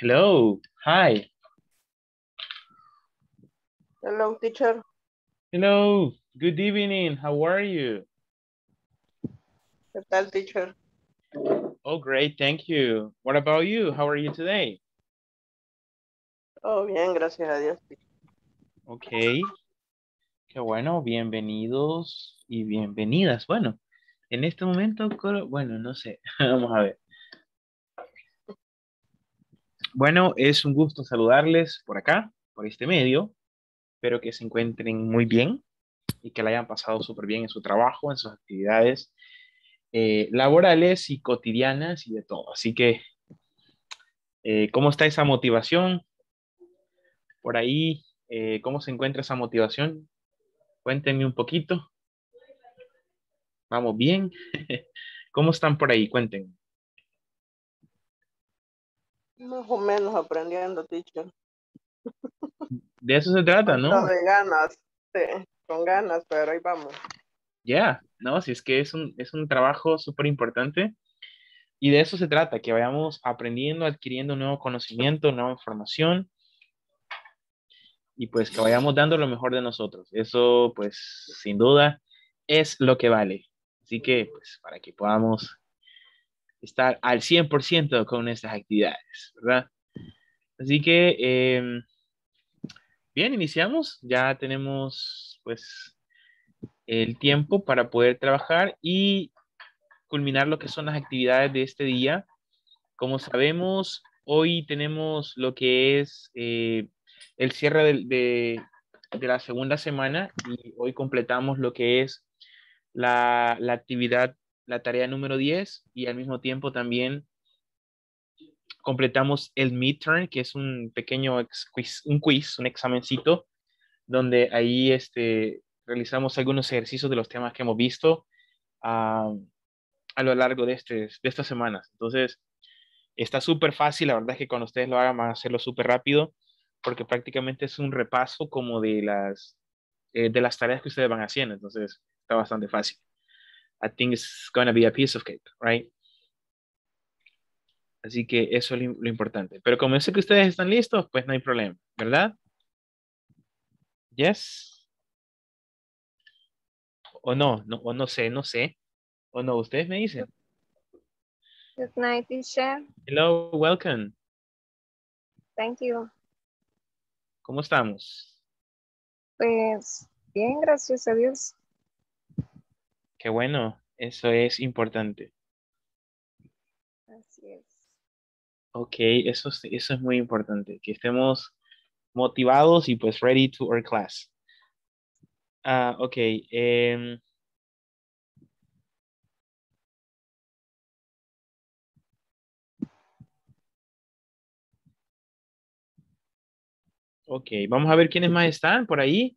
Hello. Hi. Hello, teacher. Hello. Good evening. How are you? ¿Qué tal, teacher? Oh, great. Thank you. What about you? How are you today? Oh, bien, gracias a Dios. Ok. Qué bueno. Bienvenidos y bienvenidas. Bueno, en este momento, bueno, no sé. Vamos a ver. Bueno, es un gusto saludarles por acá, por este medio. Espero que se encuentren muy bien y que la hayan pasado súper bien en su trabajo, en sus actividades eh, laborales y cotidianas y de todo. Así que, eh, ¿cómo está esa motivación? Por ahí, eh, ¿cómo se encuentra esa motivación? Cuéntenme un poquito. ¿Vamos bien? ¿Cómo están por ahí? Cuenten. Más o menos aprendiendo, teacher. De eso se trata, Falta ¿no? de ganas, sí, con ganas, pero ahí vamos. Ya, ¿no? Si es que es un, es un trabajo súper importante y de eso se trata, que vayamos aprendiendo, adquiriendo nuevo conocimiento, nueva información y pues que vayamos dando lo mejor de nosotros. Eso, pues, sin duda, es lo que vale. Así que, pues, para que podamos estar al 100% con estas actividades, ¿verdad? Así que, eh, bien, iniciamos. Ya tenemos, pues, el tiempo para poder trabajar y culminar lo que son las actividades de este día. Como sabemos, hoy tenemos lo que es eh, el cierre del- de, de la segunda semana y hoy completamos lo que es la, la actividad, la tarea número 10 y al mismo tiempo también completamos el midterm, que es un pequeño quiz, un quiz, un examencito, donde ahí este, realizamos algunos ejercicios de los temas que hemos visto ah, a lo largo de, este, de estas semanas. Entonces, está súper fácil, la verdad es que cuando ustedes lo hagan van a hacerlo súper rápido, porque prácticamente es un repaso como de las, eh, de las tareas que ustedes van haciendo, entonces está bastante fácil. I think it's going to be a piece of cake, right? Así que eso es lo, lo importante. Pero como yo sé que ustedes están listos, pues no hay problema, ¿verdad? Yes. O no, no, o no sé, no sé. O no, ustedes me dicen. Good night, teacher. Hello, welcome. Thank you. ¿Cómo estamos? Pues bien, gracias a Dios. Qué bueno, eso es importante. Así es. Ok, eso, es- eso es muy importante, que estemos motivados y pues ready to our class. Ah, ok. em, ok, vamos a ver quiénes más están por ahí.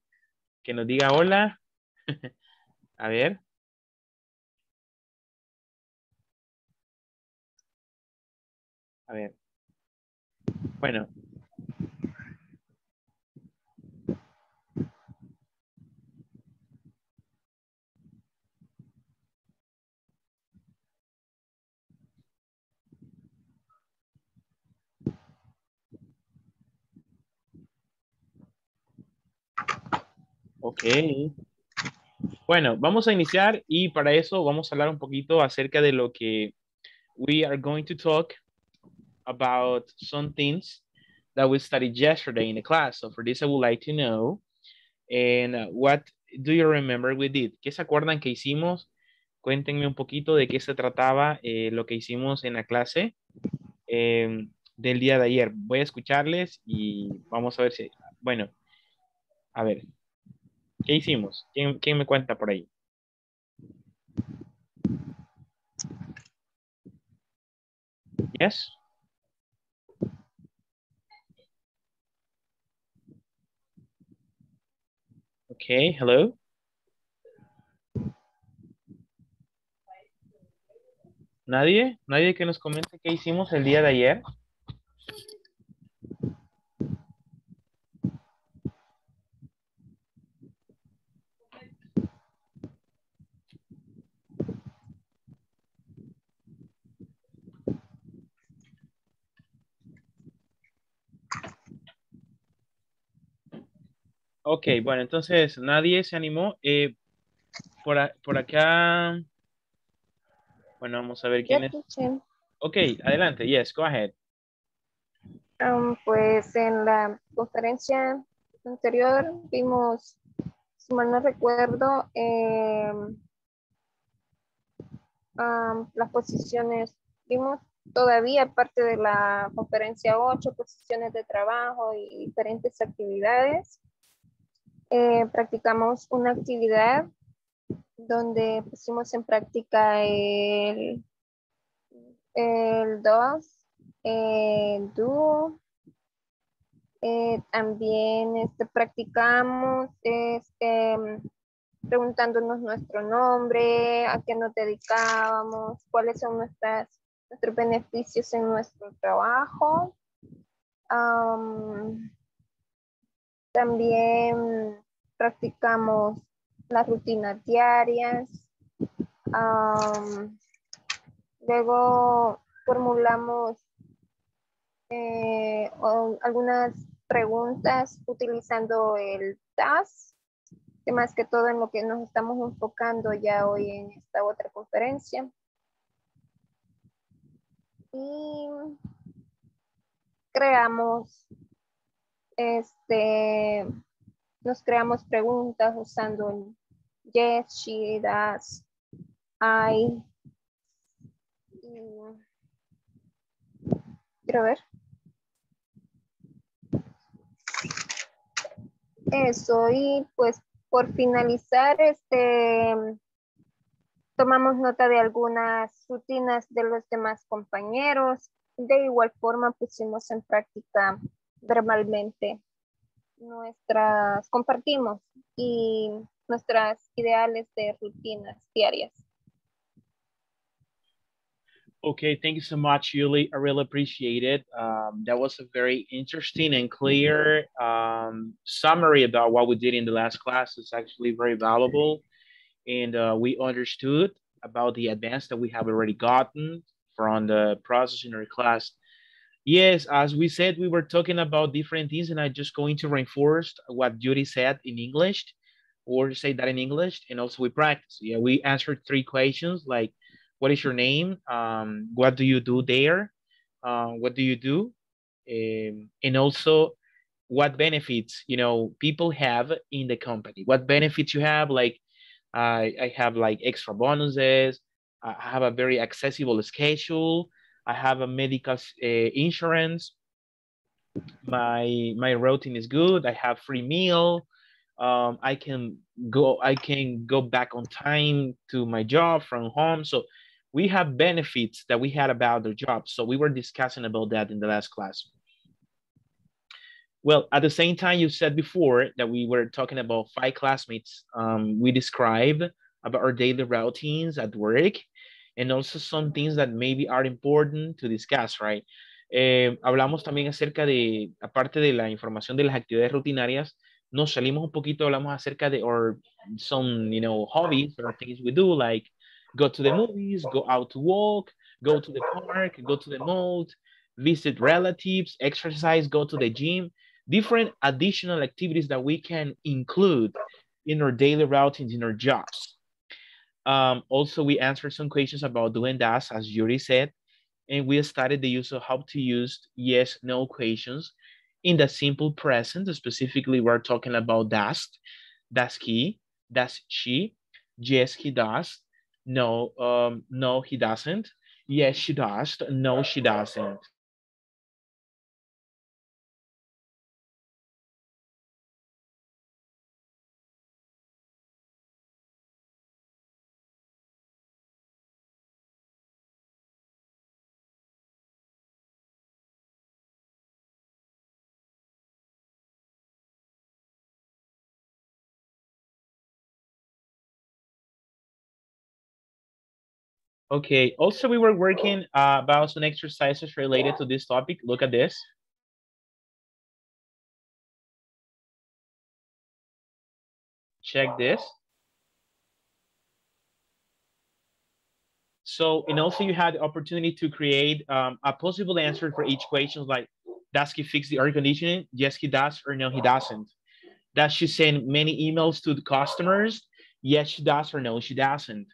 Que nos diga hola. A ver. Bueno. Ok. Bueno, vamos a iniciar y para eso vamos a hablar un poquito acerca de lo que we are going to talk about some things that we studied yesterday in the class. So for this, I would like to know, and uh, what do you remember we did? ¿Qué se acuerdan que hicimos? Cuéntenme un poquito de qué se trataba eh, lo que hicimos en la clase eh, del día de ayer. Voy a escucharles y vamos a ver si, bueno, a ver, ¿qué hicimos? ¿Quién, quién me cuenta por ahí? Yes. Okay, hello. ¿Nadie? ¿Nadie que nos comente qué hicimos el día de ayer? Ok, bueno, entonces nadie se animó. Eh, por, a- por acá. Bueno, vamos a ver quién es. Ok, adelante. Yes, go ahead. Um, pues en la conferencia anterior vimos, si mal no recuerdo, am, las posiciones, vimos todavía parte de la conferencia 8, posiciones de trabajo y diferentes actividades. Eh, practicamos una actividad donde pusimos en práctica el, el DOS, el do, eh, también este, practicamos este, preguntándonos nuestro nombre, a qué nos dedicábamos, cuáles son nuestros beneficios en nuestro trabajo. También practicamos las rutinas diarias. Luego formulamos eh, algunas preguntas utilizando el TAS, que más que todo en lo que nos estamos enfocando ya hoy en esta otra conferencia. Y creamos, este, nos creamos preguntas usando yes, she, does, I. Quiero ver. Eso, y pues por finalizar, este, tomamos nota de algunas rutinas de los demás compañeros. De igual forma pusimos en práctica verbalmente nuestras, compartimos y nuestras ideales de rutinas diarias. Okay, thank you so much, Yuli. I really appreciate it. Um, that was a very interesting and clear um, summary about what we did in the last class. It's actually very valuable. And uh, we understood about the advance that we have already gotten from the process in our class. Yes, as we said, we were talking about different things, and I'm just going to reinforce what Judy said in English, or say that in English, and also we practice. Yeah, we answered three questions like, what is your name? Um, what do you do there? Uh, what do you do? Um, and also, what benefits you know people have in the company? What benefits you have? Like, I I have like extra bonuses. I have a very accessible schedule. I have a medical uh, insurance. My my routine is good. I have free meal. Um, I can go. I can go back on time to my job from home. So we have benefits that we had about the job. So we were discussing about that in the last class. Well, at the same time, you said before that we were talking about five classmates. Um, we describe about our daily routines at work and also some things that maybe are important to discuss, right? Eh, hablamos también acerca de, aparte de la información de las actividades rutinarias, nos salimos un poquito, hablamos acerca de or some, you know, hobbies or things we do, like go to the movies, go out to walk, go to the park, go to the mall, visit relatives, exercise, go to the gym, different additional activities that we can include in our daily routines, in our jobs. Um, also, we answered some questions about doing that, as Yuri said, and we studied the use of how to use yes, no questions in the simple present. Specifically, we're talking about does, does he, does she, yes, he does, no, um, no, he doesn't, yes, she does, no, she doesn't. Okay, also we were working uh, about some exercises related to this topic. Look at this. Check this. So, and also you had the opportunity to create um, a possible answer for each question, like, does he fix the air conditioning? Yes, he does, or no, he doesn't. Does she send many emails to the customers? Yes, she does or no, she doesn't.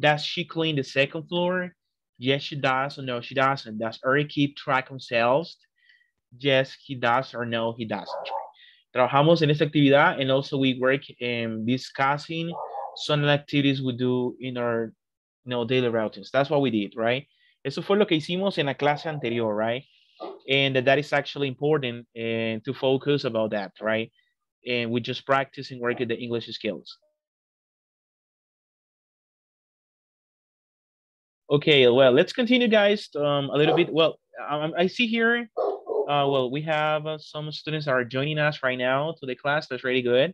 Does she clean the second floor? Yes, she does or no, she doesn't. Does Eric keep track of sales? Yes, he does or no, he doesn't. Trabajamos en esta actividad and also we work in discussing some activities we do in our you know, daily routines. That's what we did, right? Eso fue lo que hicimos en la clase anterior, right? And that is actually important and to focus about that, right? And we just practice and work at the English skills. Okay, well, let's continue, guys. Um, a little bit. Well, um, I see here. Uh, well, we have uh, some students are joining us right now to the class. That's really good.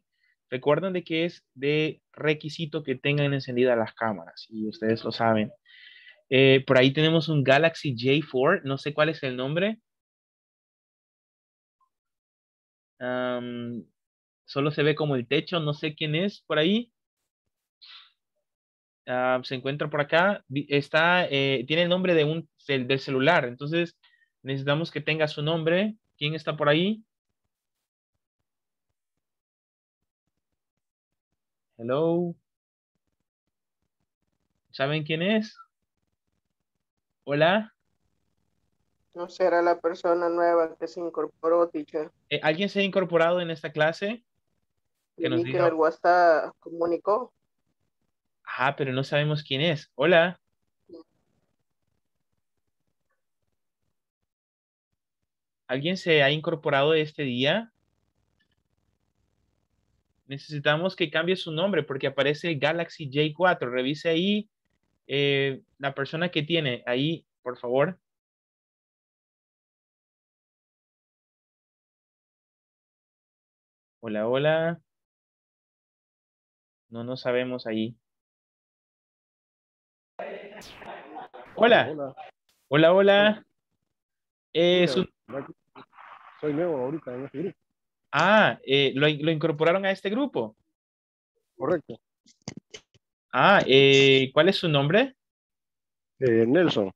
Recuerden de que es de requisito que tengan encendidas las cámaras y ustedes lo saben. Eh, por ahí tenemos un Galaxy J4, no sé cuál es el nombre. Um, solo se ve como el techo, no sé quién es por ahí. Uh, se encuentra por acá, está, eh, tiene el nombre de un, del, del celular, entonces necesitamos que tenga su nombre. ¿Quién está por ahí? Hello. ¿Saben quién es? Hola. No será la persona nueva que se incorporó, teacher. Eh, ¿Alguien se ha incorporado en esta clase? Que nos dijo? que el WhatsApp comunicó. Ah, pero no sabemos quién es. Hola. ¿Alguien se ha incorporado este día? necesitamos que cambie su nombre porque aparece Galaxy J4. Revise ahí eh, la persona que tiene ahí, por favor. Hola, hola. No, no sabemos ahí. Hola. Hola, hola. Eh, Soy nuevo ahorita en este grupo. Ah, eh, lo, lo, incorporaron a este grupo. Correcto. Ah, eh, ¿cuál es su nombre? Eh, Nelson.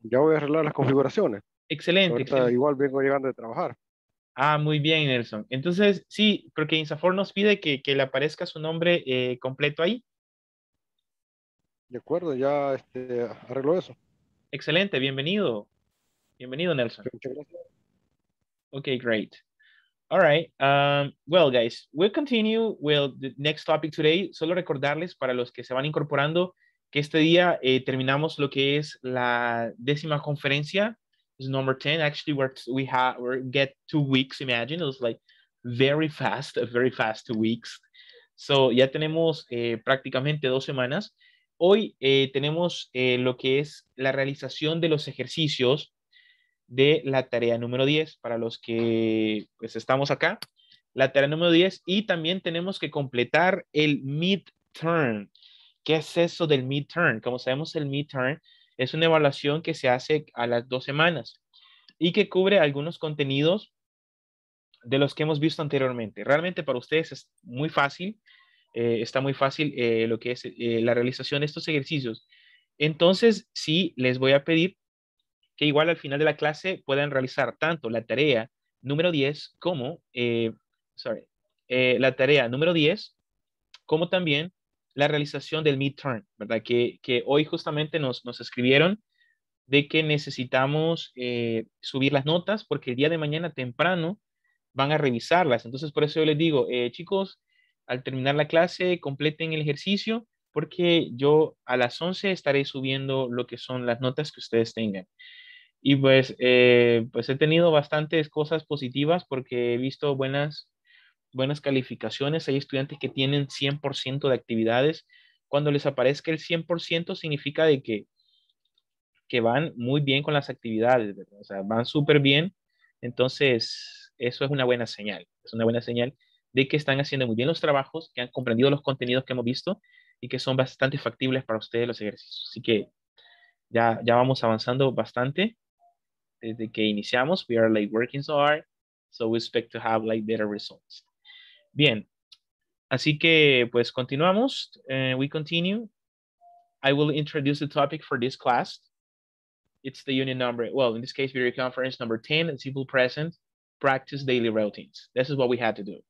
Ya voy a arreglar las configuraciones. Excelente, excelente, Igual vengo llegando de trabajar. Ah, muy bien, Nelson. Entonces, sí, porque Insafor nos pide que, que le aparezca su nombre completo ahí. De acuerdo, ya este, arreglo eso. Excelente, bienvenido. Bienvenido, Nelson. Muchas gracias. Ok, great. All right. Um, well, guys, we'll continue with the next topic today. Solo recordarles para los que se van incorporando que este día eh, terminamos lo que es la décima conferencia. It's number 10. Actually, we're, we have we get two weeks. Imagine it was like very fast, very fast two weeks. So ya tenemos eh, prácticamente dos semanas. Hoy eh, tenemos eh, lo que es la realización de los ejercicios de la tarea número 10 para los que pues estamos acá. La tarea número 10 y también tenemos que completar el midterm. ¿Qué es eso del midterm? Como sabemos, el midterm es una evaluación que se hace a las dos semanas y que cubre algunos contenidos de los que hemos visto anteriormente. Realmente para ustedes es muy fácil, eh, está muy fácil eh, lo que es eh, la realización de estos ejercicios. Entonces, sí, les voy a pedir que igual al final de la clase puedan realizar tanto la tarea número 10 como, eh, sorry, la tarea número 10 como también la realización del midterm, ¿verdad? Que, que hoy justamente nos, nos escribieron de que necesitamos subir las notas porque el día de mañana temprano van a revisarlas. Entonces, por eso yo les digo, chicos, al terminar la clase, completen el ejercicio porque yo a las 11 estaré subiendo lo que son las notas que ustedes tengan. Y pues, eh, pues he tenido bastantes cosas positivas porque he visto buenas, buenas calificaciones. Hay estudiantes que tienen 100% de actividades. Cuando les aparezca el 100% significa de que, que van muy bien con las actividades, o sea, van súper bien. Entonces, eso es una buena señal. Es una buena señal de que están haciendo muy bien los trabajos, que han comprendido los contenidos que hemos visto y que son bastante factibles para ustedes los ejercicios. Así que ya, ya vamos avanzando bastante desde que iniciamos. We are like working so hard, so we expect to have like better results. Bien, así que pues continuamos. Uh, we continue. I will introduce the topic for this class. It's the unit number, well, in this case, video conference number 10, simple present, practice daily routines. This is what we had to do.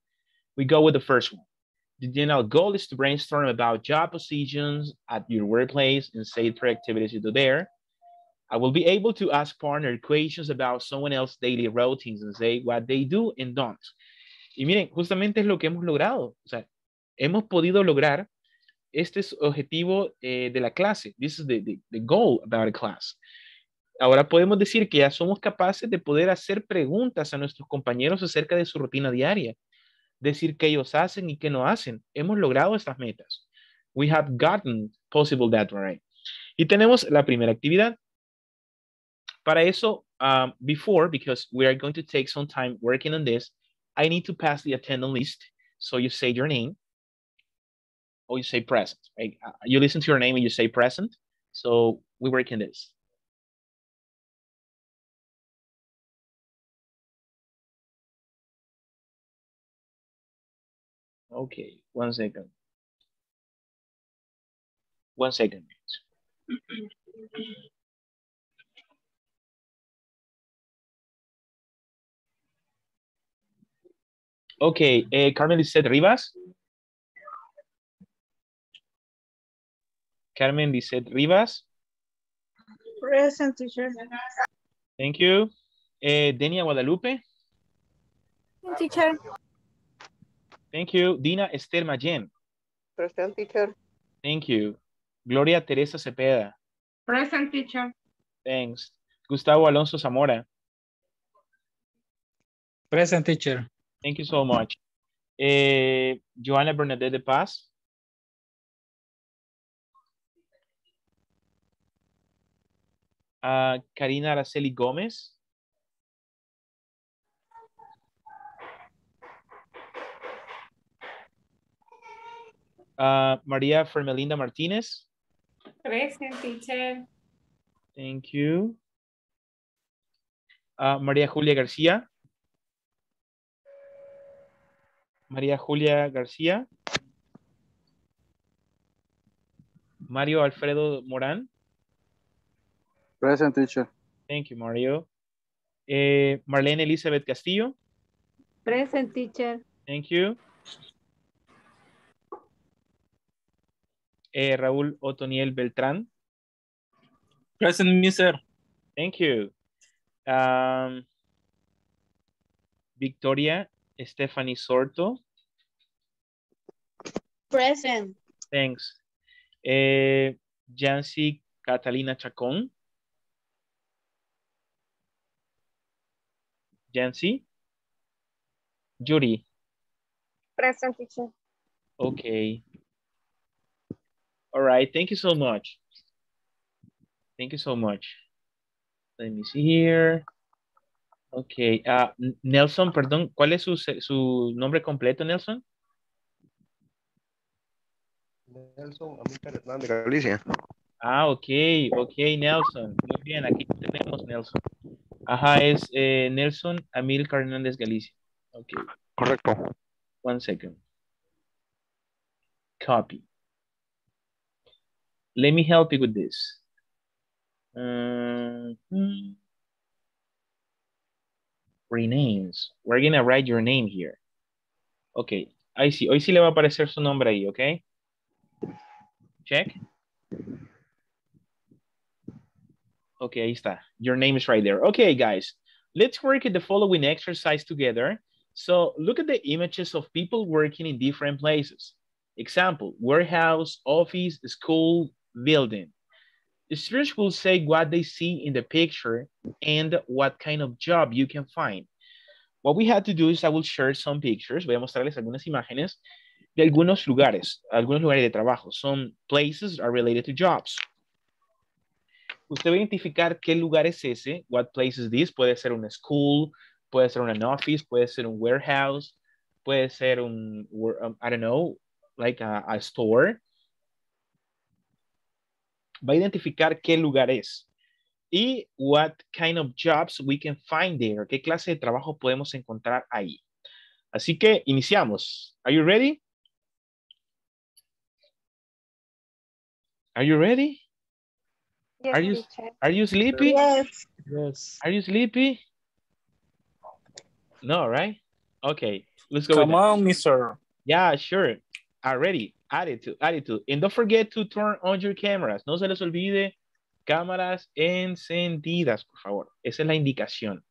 We go with the first one. The general goal is to brainstorm about job positions at your workplace and say three activities you do there. I will be able to ask partner questions about someone else's daily routines and say what they do and don't. Y miren, justamente es lo que hemos logrado. O sea, hemos podido lograr este es objetivo eh, de la clase. This is the, the, the goal about a class. Ahora podemos decir que ya somos capaces de poder hacer preguntas a nuestros compañeros acerca de su rutina diaria. Decir qué ellos hacen y qué no hacen. Hemos logrado estas metas. We have gotten possible that right. Y tenemos la primera actividad. Para eso, um, before, because we are going to take some time working on this, I need to pass the attendance list. So you say your name, or you say present, right? Uh, you listen to your name and you say present. So we work in this. Okay, one second. One second. Okay, uh, Carmen Lisette Rivas. Carmen Lisette Rivas. Present teacher. Thank you. Uh, Denia Guadalupe. Teacher. Thank you. Dina Esther Mayen. Present teacher. Thank you. Gloria Teresa Cepeda. Present teacher. Thanks. Gustavo Alonso Zamora. Present teacher. Thank you so much. Eh, Joana Bernadette de Paz. Ah, Karina Araceli Gómez. Ah, María Fermelinda Martínez. Present teacher. Thank you. Ah, María Julia García. María Julia García. Mario Alfredo Morán. Present teacher. Thank you, Mario. Eh, Marlene Elizabeth Castillo. Present teacher. Thank you. Eh, Raúl Otoniel Beltrán. Present mister. Thank you. Um, Victoria Stephanie Sorto. Present. Thanks. Eh, Jancy Catalina Chacón. Jancy. Yuri. Present teacher. Okay. All right. Thank you so much. Thank you so much. Let me see here. Okay. ah, Nelson, perdón, ¿cuál es su, su nombre completo, Nelson? Nelson Amílcar Hernández, Galicia. Ah, ok, ok, Nelson. Muy bien, aquí tenemos Nelson. Ajá, es eh, Nelson Amílcar Hernández Galicia. Ok, Correcto. one second. Copy. Let me help you with this. Mhm. Renames. We're gonna write your name here. Ok, ahí sí, hoy sí le va a aparecer su nombre ahí, ok? Check. Okay, ahí está. Your name is right there. Okay, guys, let's work at the following exercise together. So look at the images of people working in different places. Example, warehouse, office, school, building. The students will say what they see in the picture and what kind of job you can find. What we had to do is I will share some pictures. Voy a mostrarles algunas imágenes de algunos lugares, algunos lugares de trabajo. Some places are related to jobs. Usted va a identificar qué lugar es ese, what place is this, puede ser una school, puede ser un office, puede ser un warehouse, puede ser un, um, I don't know, like a, a store. Va a identificar qué lugar es y what kind of jobs we can find there, qué clase de trabajo podemos encontrar ahí. Así que iniciamos. Are you ready? Are you ready? Yes, Are you- teacher. Are you sleepy? Yes. Yes. Are you sleepy? No, right? Okay. Let's go Come on, mister. Yeah, sure. Already. Attitude, attitude. And don't forget to turn on your cameras. No se les olvide cámaras encendidas, por favor. Esa es la indicación.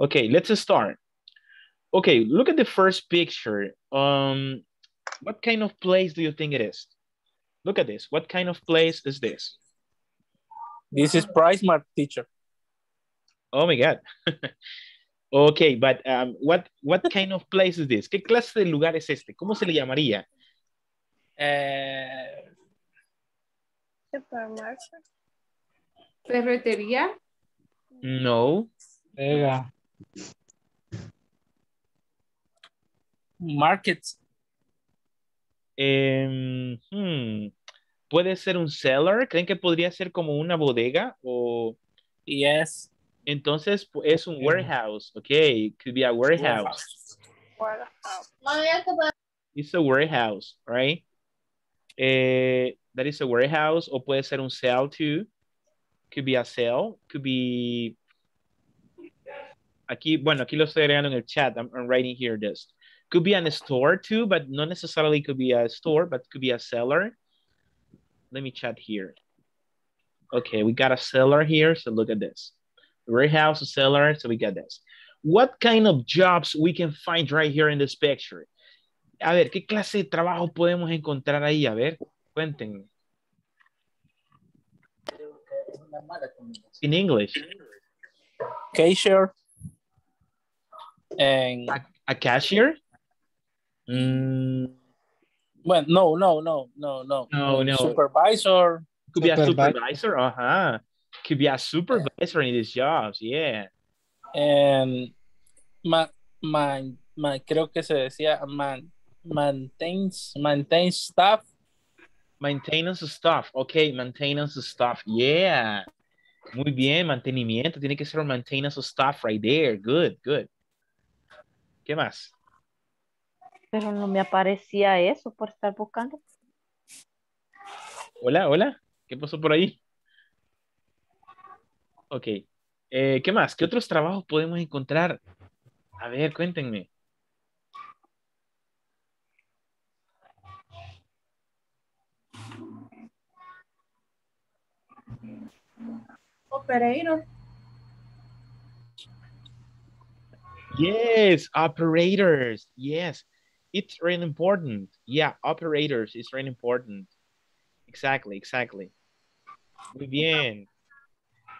Okay, let's start. Okay, look at the first picture. Um, what kind of place do you think it is? Look at this. What kind of place is this? This is Price Mart, teacher. Oh my God. okay, but um, what, what kind of place is this? ¿Qué clase de lugar es este? ¿Cómo se le llamaría? Eh, Supermarket. Ferretería. No. Vega. Market. Em, hmm, Puede ser un cellar. ¿Creen que podría ser como una bodega? O Yes. entonces pu- es un warehouse. Okay, could be a warehouse. Warehouse. It's a warehouse, right? Eh, that is a warehouse. O puede ser un cell too. Could be a cell. Could be. Aquí, bueno, aquí lo estoy agregando en el chat. I'm, I'm writing here this. Could be an store too, but not necessarily could be a store, but could be a seller. Let me chat here. Okay, we got a seller here, so look at this. Warehouse, a seller, so we got this. What kind of jobs we can find right here in this picture? A ver, ¿qué clase de trabajo podemos encontrar ahí? A ver, cuéntenme. In English, Cashier. And a cashier? Mm, well, no, no, no, no, no. No, no. Supervisor. could be a Supervisor. supervisor, uh-huh. Could be a supervisor in these jobs, yeah. And ma, man, man, creo que se decía man, maintains, maintains staff. Maintenance stuff, okay, maintenance stuff, yeah. Muy bien, mantenimiento, tiene que ser un maintenance stuff right there, good, good. ¿Qué más? Pero no me aparecía eso por estar buscando. Hola, hola, ¿qué pasó por ahí? Ok, eh, ¿qué más? ¿Qué otros trabajos podemos encontrar? A ver, cuéntenme. Operator. Yes, operators. Yes, it's really important. Yeah, operators is really important. Exactly, exactly. Muy bien.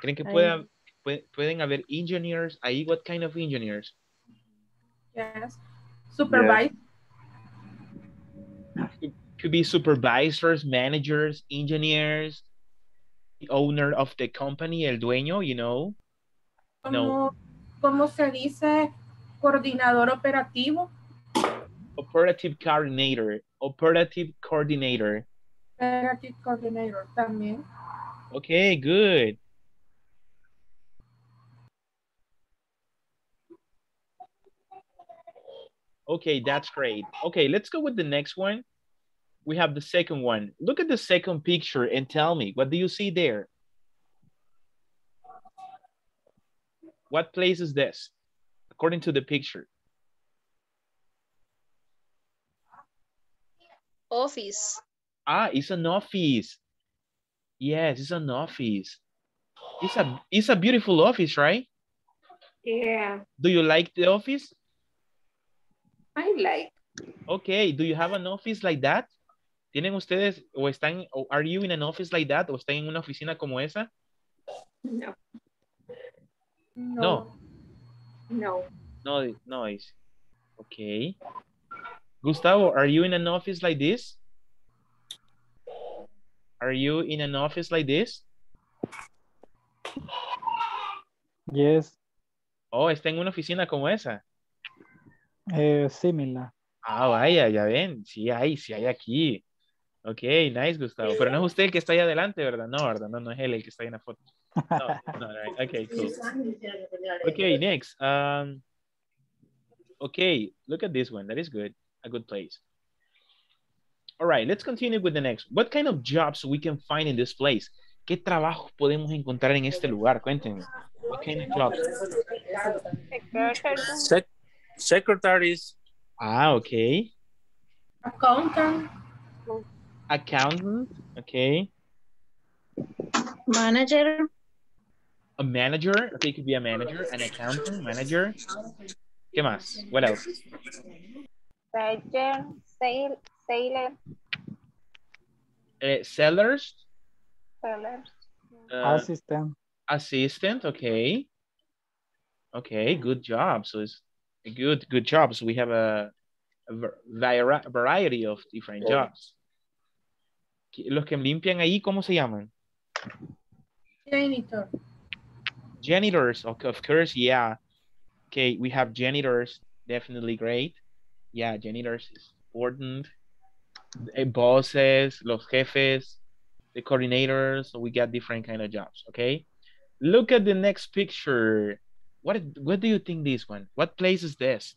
¿Creen que Ahí. pueda- pue- pueden haber engineers ahí? What kind of engineers? Yes. Supervise. Could be supervisors, managers, engineers, the owner of the company, el dueño, you know. No. ¿Cómo, ¿Cómo se dice coordinador operativo? Operative coordinator, operative coordinator. Operative coordinator también. Okay, good. Okay, that's great. Okay, let's go with the next one. We have the second one. Look at the second picture and tell me, what do you see there? What place is this, according to the picture? Office. Ah, it's an office. Yes, it's an office. It's a, it's a beautiful office, right? Yeah. Do you like the office? I like. Okay, do you have an office like that? ¿Tienen ustedes o están, o are you in an office like that? ¿O están en una oficina como esa? No. No. No. No, no es. Okay. Gustavo, are you in an office like this? Are you in an office like this? Yes, Oh, está en una oficina como esa. eh, similar. Ah, vaya, ya ven. Sí hay, sí hay aquí. Ok, nice, Gustavo. Pero no es usted el que está ahí adelante, ¿verdad? No, ¿verdad? No, no es él el que está ahí en la foto. No, no, right. Okay, cool. Okay, next. Um, okay, look at this one. That is good. A good place. All right, let's continue with the next. What kind of jobs we can find in this place? ¿Qué trabajos podemos encontrar en este lugar? Cuéntenme. What kind of jobs? Secretaries. Ah, okay. accountant, Accountant, okay. Manager, A manager, okay, it could be a manager, an accountant, manager. ¿Qué más? What else? Sailor, sail, sailor, Eh, sellers, sailor. uh, Assistant. assistant, okay. Okay, good job. So it's a good, good job. So we have a, a variety of different jobs. ¿Qui- Los que limpian ahí, ¿cómo se llaman? janitor, Janitors, of, of course, yeah. Okay, we have janitors, definitely great. Yeah, janitors is important. Bosses, los jefes, the coordinators, so we got different kind of jobs, okay? Look at the next picture. What, what do you think this one? What place is this?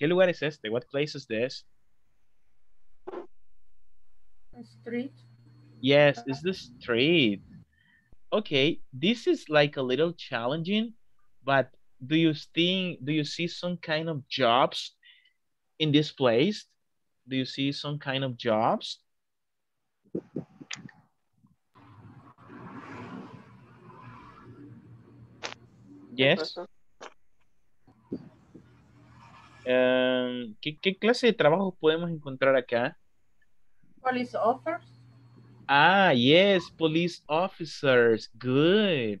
¿Qué lugar es este? What place is this? Street, Yes, it's the street. Okay, this is like a little challenging, but do you think, do you see some kind of jobs in this place? Do you see some kind of jobs? Yes. Um, ¿qué, qué clase de trabajo podemos encontrar acá? Police officers, Ah, yes, police officers. Good.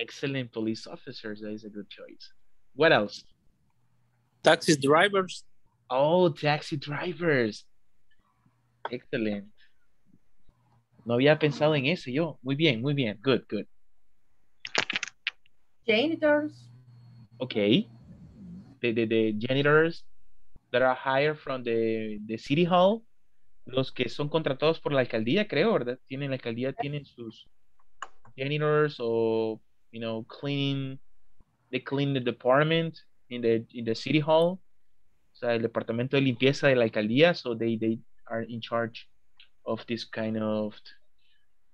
Excellent police officers. That is a good choice. What else? Taxi drivers. Oh, taxi drivers. Excellent. No había pensado en eso yo. Muy bien, muy bien. Good, good. janitors, Okay. The, the, the janitors that are hired from the, the city hall. Los que son contratados por la alcaldía, creo, ¿verdad? Tienen la alcaldía, tienen sus janitors o, you know, cleaning, they clean the department in the, in the city hall. O sea, el departamento de limpieza de la alcaldía, so they, they are in charge of this kind of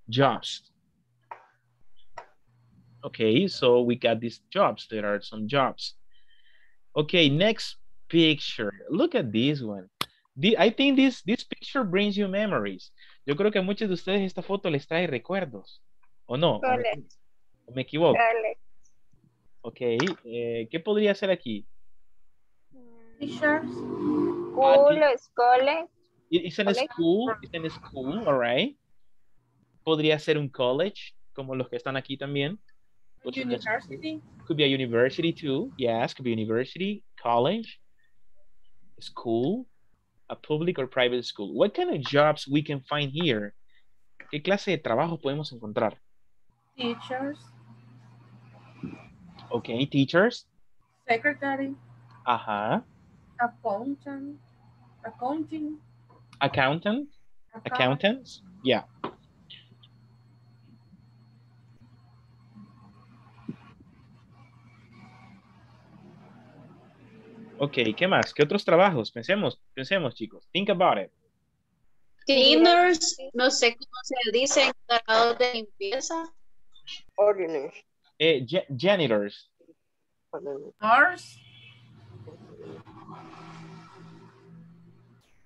jobs. Okay, so we got these jobs. There are some jobs. Okay, next picture. Look at this one. I think this, this picture brings you memories. Yo creo que a muchos de ustedes esta foto les trae recuerdos. ¿O no? ¿O me, Correcto. o me equivoco? Dale. Ok. eh, ¿Qué podría ser aquí? teachers, School, escuela, It- It's an College. school. It's an school, all right. Podría ser un college, como los que están aquí también. University, Could be a university too. Yes, could be university, college, school, a public or private school. What kind of jobs we can find here? ¿Qué clase de trabajo podemos encontrar? teachers, Okay, teachers. secretary, Ajá. accountant, accounting, Accountant. Accountants. Yeah. Ok, ¿qué más? ¿Qué otros trabajos? Pensemos, pensemos, chicos. Think about it. cleaners, no sé cómo se dice, encargados de limpieza. Ordinary. Eh, ja- janitors.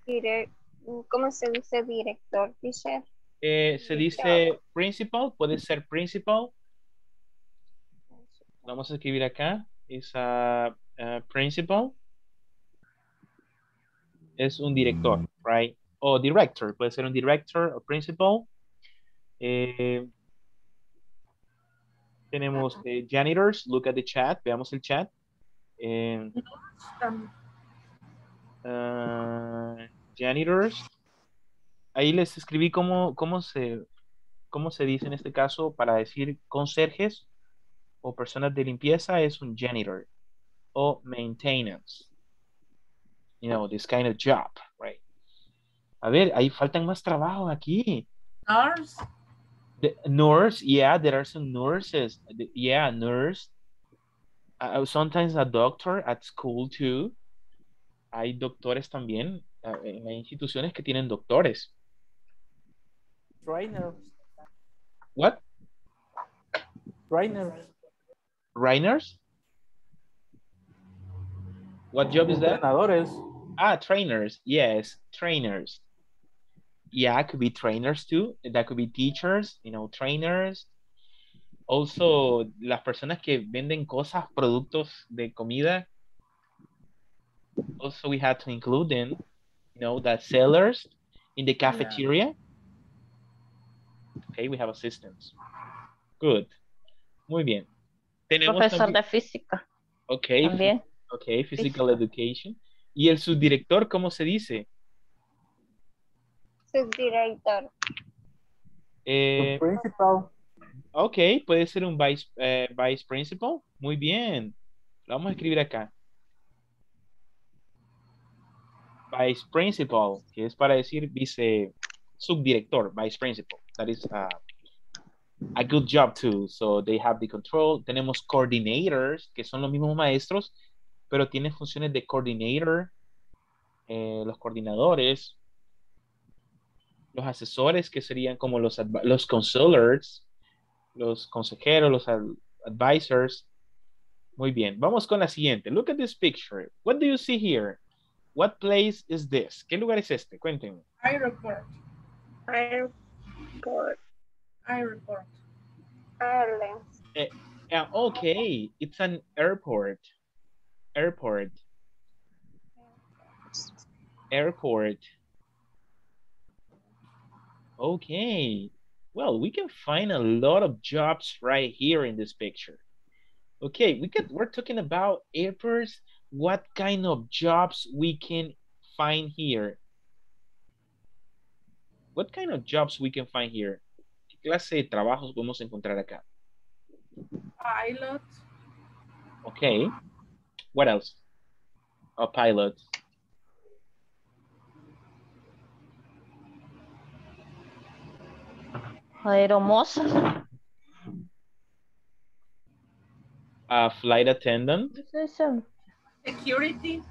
nurse, ¿cómo se dice director? Teacher. Eh, se dice principal, puede ser principal. Vamos a escribir acá. Es a principal. Es un director, right? O director, puede ser un director o principal. Eh, tenemos eh, janitors, look at the chat, veamos el chat. Eh, ah, janitors. Ahí les escribí cómo, cómo, se, cómo se dice en este caso para decir conserjes o personas de limpieza es un janitor o maintenance. You know, this kind of job, right? A ver, ahí faltan más trabajo aquí. nurse, The nurse, yeah, there are some nurses. The- Yeah, nurse. Uh, sometimes a doctor at school too. Hay doctores también. uh, en hay instituciones que tienen doctores. Trainers. What? Trainers. Rainers? What job is that? Entrenadores. Ah, trainers. Yes, trainers. Yeah, it could be trainers too. That could be teachers, you know, trainers. Also, las personas que venden cosas, productos de comida. Also, we had to include them, you know, that sellers in the cafeteria. Okay, we have assistants. Good. Muy bien. Tenemos Profesor también- de física Ok, también. ok, physical education. ¿Y el subdirector cómo se dice? Subdirector. Eh, Principal. ok, puede ser un vice, eh, vice principal. Muy bien. Lo vamos a escribir acá. Vice principal, que es para decir vice subdirector, vice principal. That is uh, a good job too. So they have the control. Tenemos coordinators, que son los mismos maestros, pero tienen funciones de coordinator, eh, los coordinadores, los asesores, que serían como los, los counselors, los consejeros, los ad- advisors. Muy bien, vamos con la siguiente. Look at this picture. What do you see here? What place is this? ¿Qué lugar es este? Cuéntenme. Airport. Airport. Airport. Airlines. Yeah, okay, it's an airport. Airport. Airport. Okay. Well, we can find a lot of jobs right here in this picture. Okay, we can we're talking about airports. What kind of jobs we can find here? What kind of jobs we can find here? ¿Qué clase de trabajos podemos encontrar acá? Pilot. Okay. What else? A pilot. Aeromoza. A flight attendant. ¿Qué es eso? Security.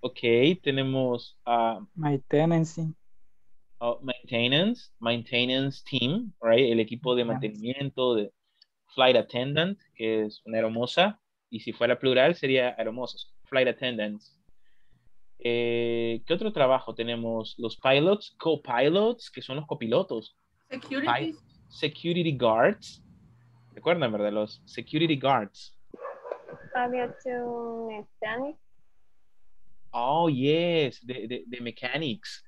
Okay, tenemos a Maintenance. A maintenance, maintenance team, right? El equipo de mantenimiento de flight attendant, que es una aeromoza, y si fuera plural sería aeromosas, flight attendants. Eh, ¿Qué otro trabajo tenemos? Los pilots, co-pilots, que son los copilotos. Security. Security guards. ¿Recuerdan, verdad? Los security guards. Aviation mechanic. Oh, yes, the, the, the mechanics.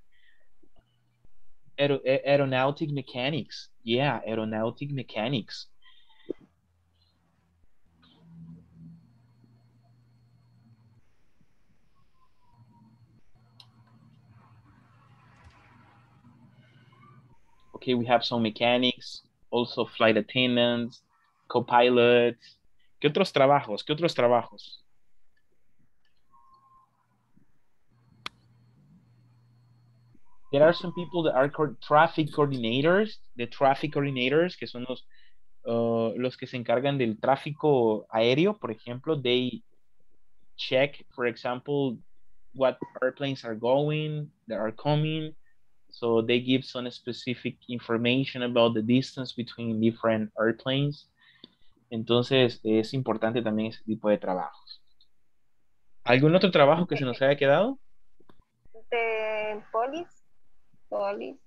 Aero, a- aeronautic mechanics. Yeah, aeronautic mechanics. Okay, we have some mechanics, also flight attendants, co-pilots. ¿Qué otros trabajos? ¿Qué otros trabajos? There are some people that are co- traffic coordinators, the traffic coordinators, que son los, uh, los que se encargan del tráfico aéreo, por ejemplo, they check, for example, what airplanes are going, that are coming, so they give some specific information about the distance between different airplanes. Entonces, es importante también ese tipo de trabajos. ¿Algún otro trabajo que se nos haya quedado? The police. Police.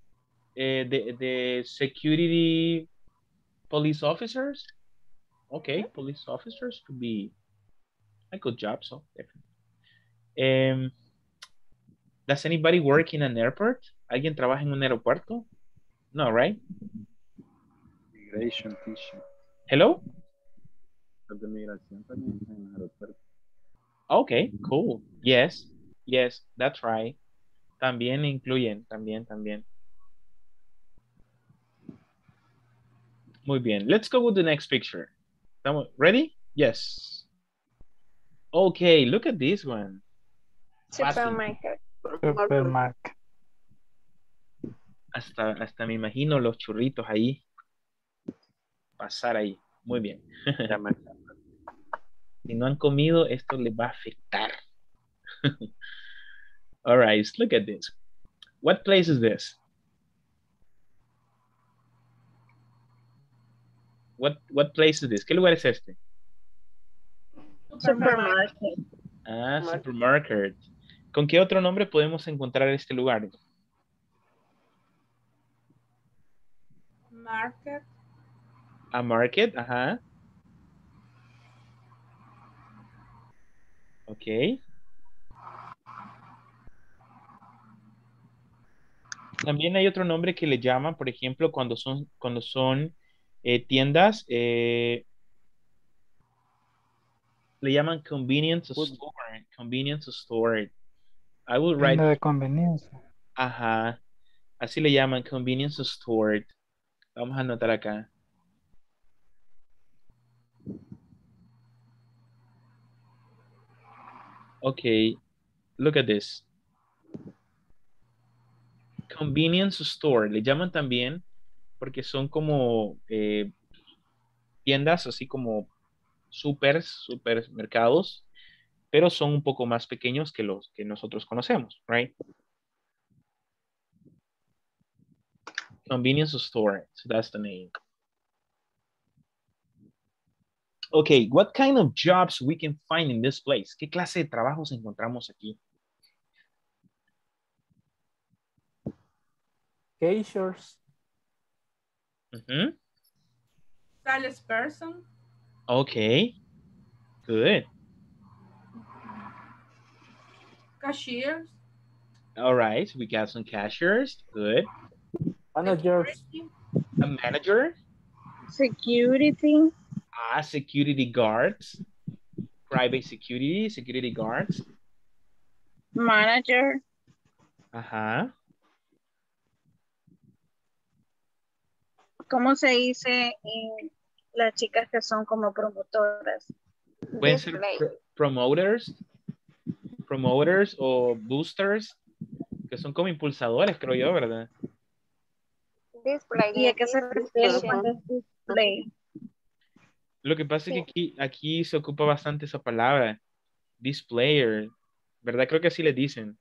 uh, the the security police officers. Okay, police officers could be a good job. So definitely. Um, does anybody work in an airport? ¿Alguien trabaja en un aeropuerto? No, right? Migration teacher. Hello. de migración también en aeropuerto. Okay, cool. Yes, yes, that's right. También incluyen, también, también. Muy bien. Let's go with the next picture. Estamos ready? Yes. Okay, look at this one. Supermarket. Supermarket. Hasta, hasta me imagino los churritos ahí. Pasar ahí. Muy bien. si no han comido, esto les va a afectar. All right, look at this. What place is this? What, what place is this? ¿Qué lugar es este? Supermarket. Ah, supermarket. ¿Con qué otro nombre podemos encontrar este lugar? Market. A market, ajá. Ok. También hay otro nombre que le llaman, por ejemplo, cuando son, cuando son eh, tiendas, eh, le llaman convenience store. Convenience store. I will write. Tienda de conveniencia. Ajá. Así le llaman convenience store. Vamos a anotar acá. Okay, look at this. Convenience store, le llaman también porque son como eh, tiendas así como supers, supermercados, pero son un poco más pequeños que los que nosotros conocemos, right? Convenience store, so that's the name. Okay, what kind of jobs we can find in this place? ¿Qué clase de trabajos encontramos aquí? Cashiers. Ujú. Salesperson. Okay, good. Cashiers. All right, we got some cashiers, good. Managers. A manager, Security. ah, security guards, private security, security guards. Manager. Ajá. ¿Cómo se dice eh, las chicas que son como promotoras? Pueden ser Display. pro- promoters, promoters o boosters, que son como impulsadores, creo yo, ¿verdad? Display. ¿Y a qué se refiere Display. cuando es display? Lo que pasa es que aquí, aquí se ocupa bastante esa palabra, displayer, ¿verdad? Creo que así le dicen.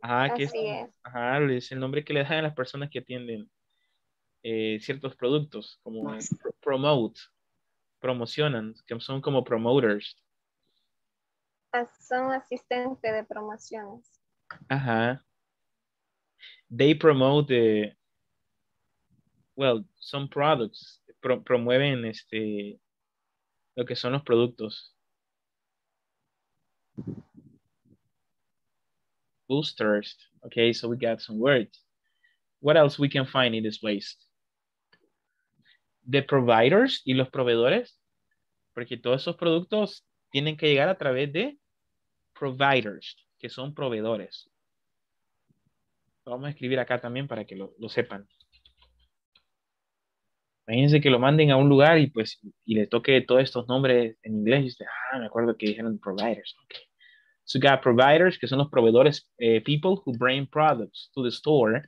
Ajá, que es, Así es. ajá, es el nombre que le dan a las personas que atienden eh, ciertos productos, como pro- promote, promocionan, que son como promoters. Ah, Son asistentes de promociones. Ajá. They promote the, well, some products, pro- promueven este, lo que son los productos. Boosters. Okay, so we got some words. What else we can find in this place? The providers y los proveedores, porque todos esos productos tienen que llegar a través de providers, que son proveedores. Vamos a escribir acá también para que lo, lo sepan. Imagínense que lo manden a un lugar y pues y le toque todos estos nombres en inglés y usted, ah, me acuerdo que dijeron providers. Okay. So you got providers, que son los proveedores, eh, people who bring products to the store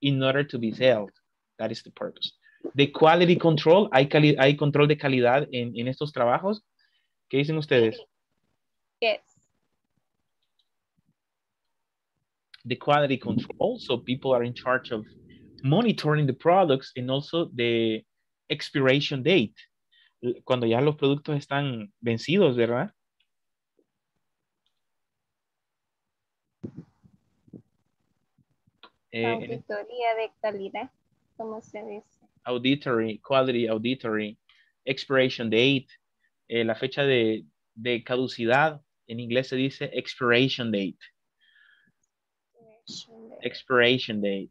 in order to be sold. That is the purpose. The quality control, hay, cali- hay control de calidad en, en estos trabajos. ¿Qué dicen ustedes? Yes. the quality control. So people are in charge of monitoring the products and also the expiration date. Cuando ya los productos están vencidos, ¿verdad? Eh, Auditoría de calidad. ¿Cómo se dice? Auditory, quality auditory, expiration date, eh, la fecha de, de caducidad, en inglés se dice expiration date. expiration date.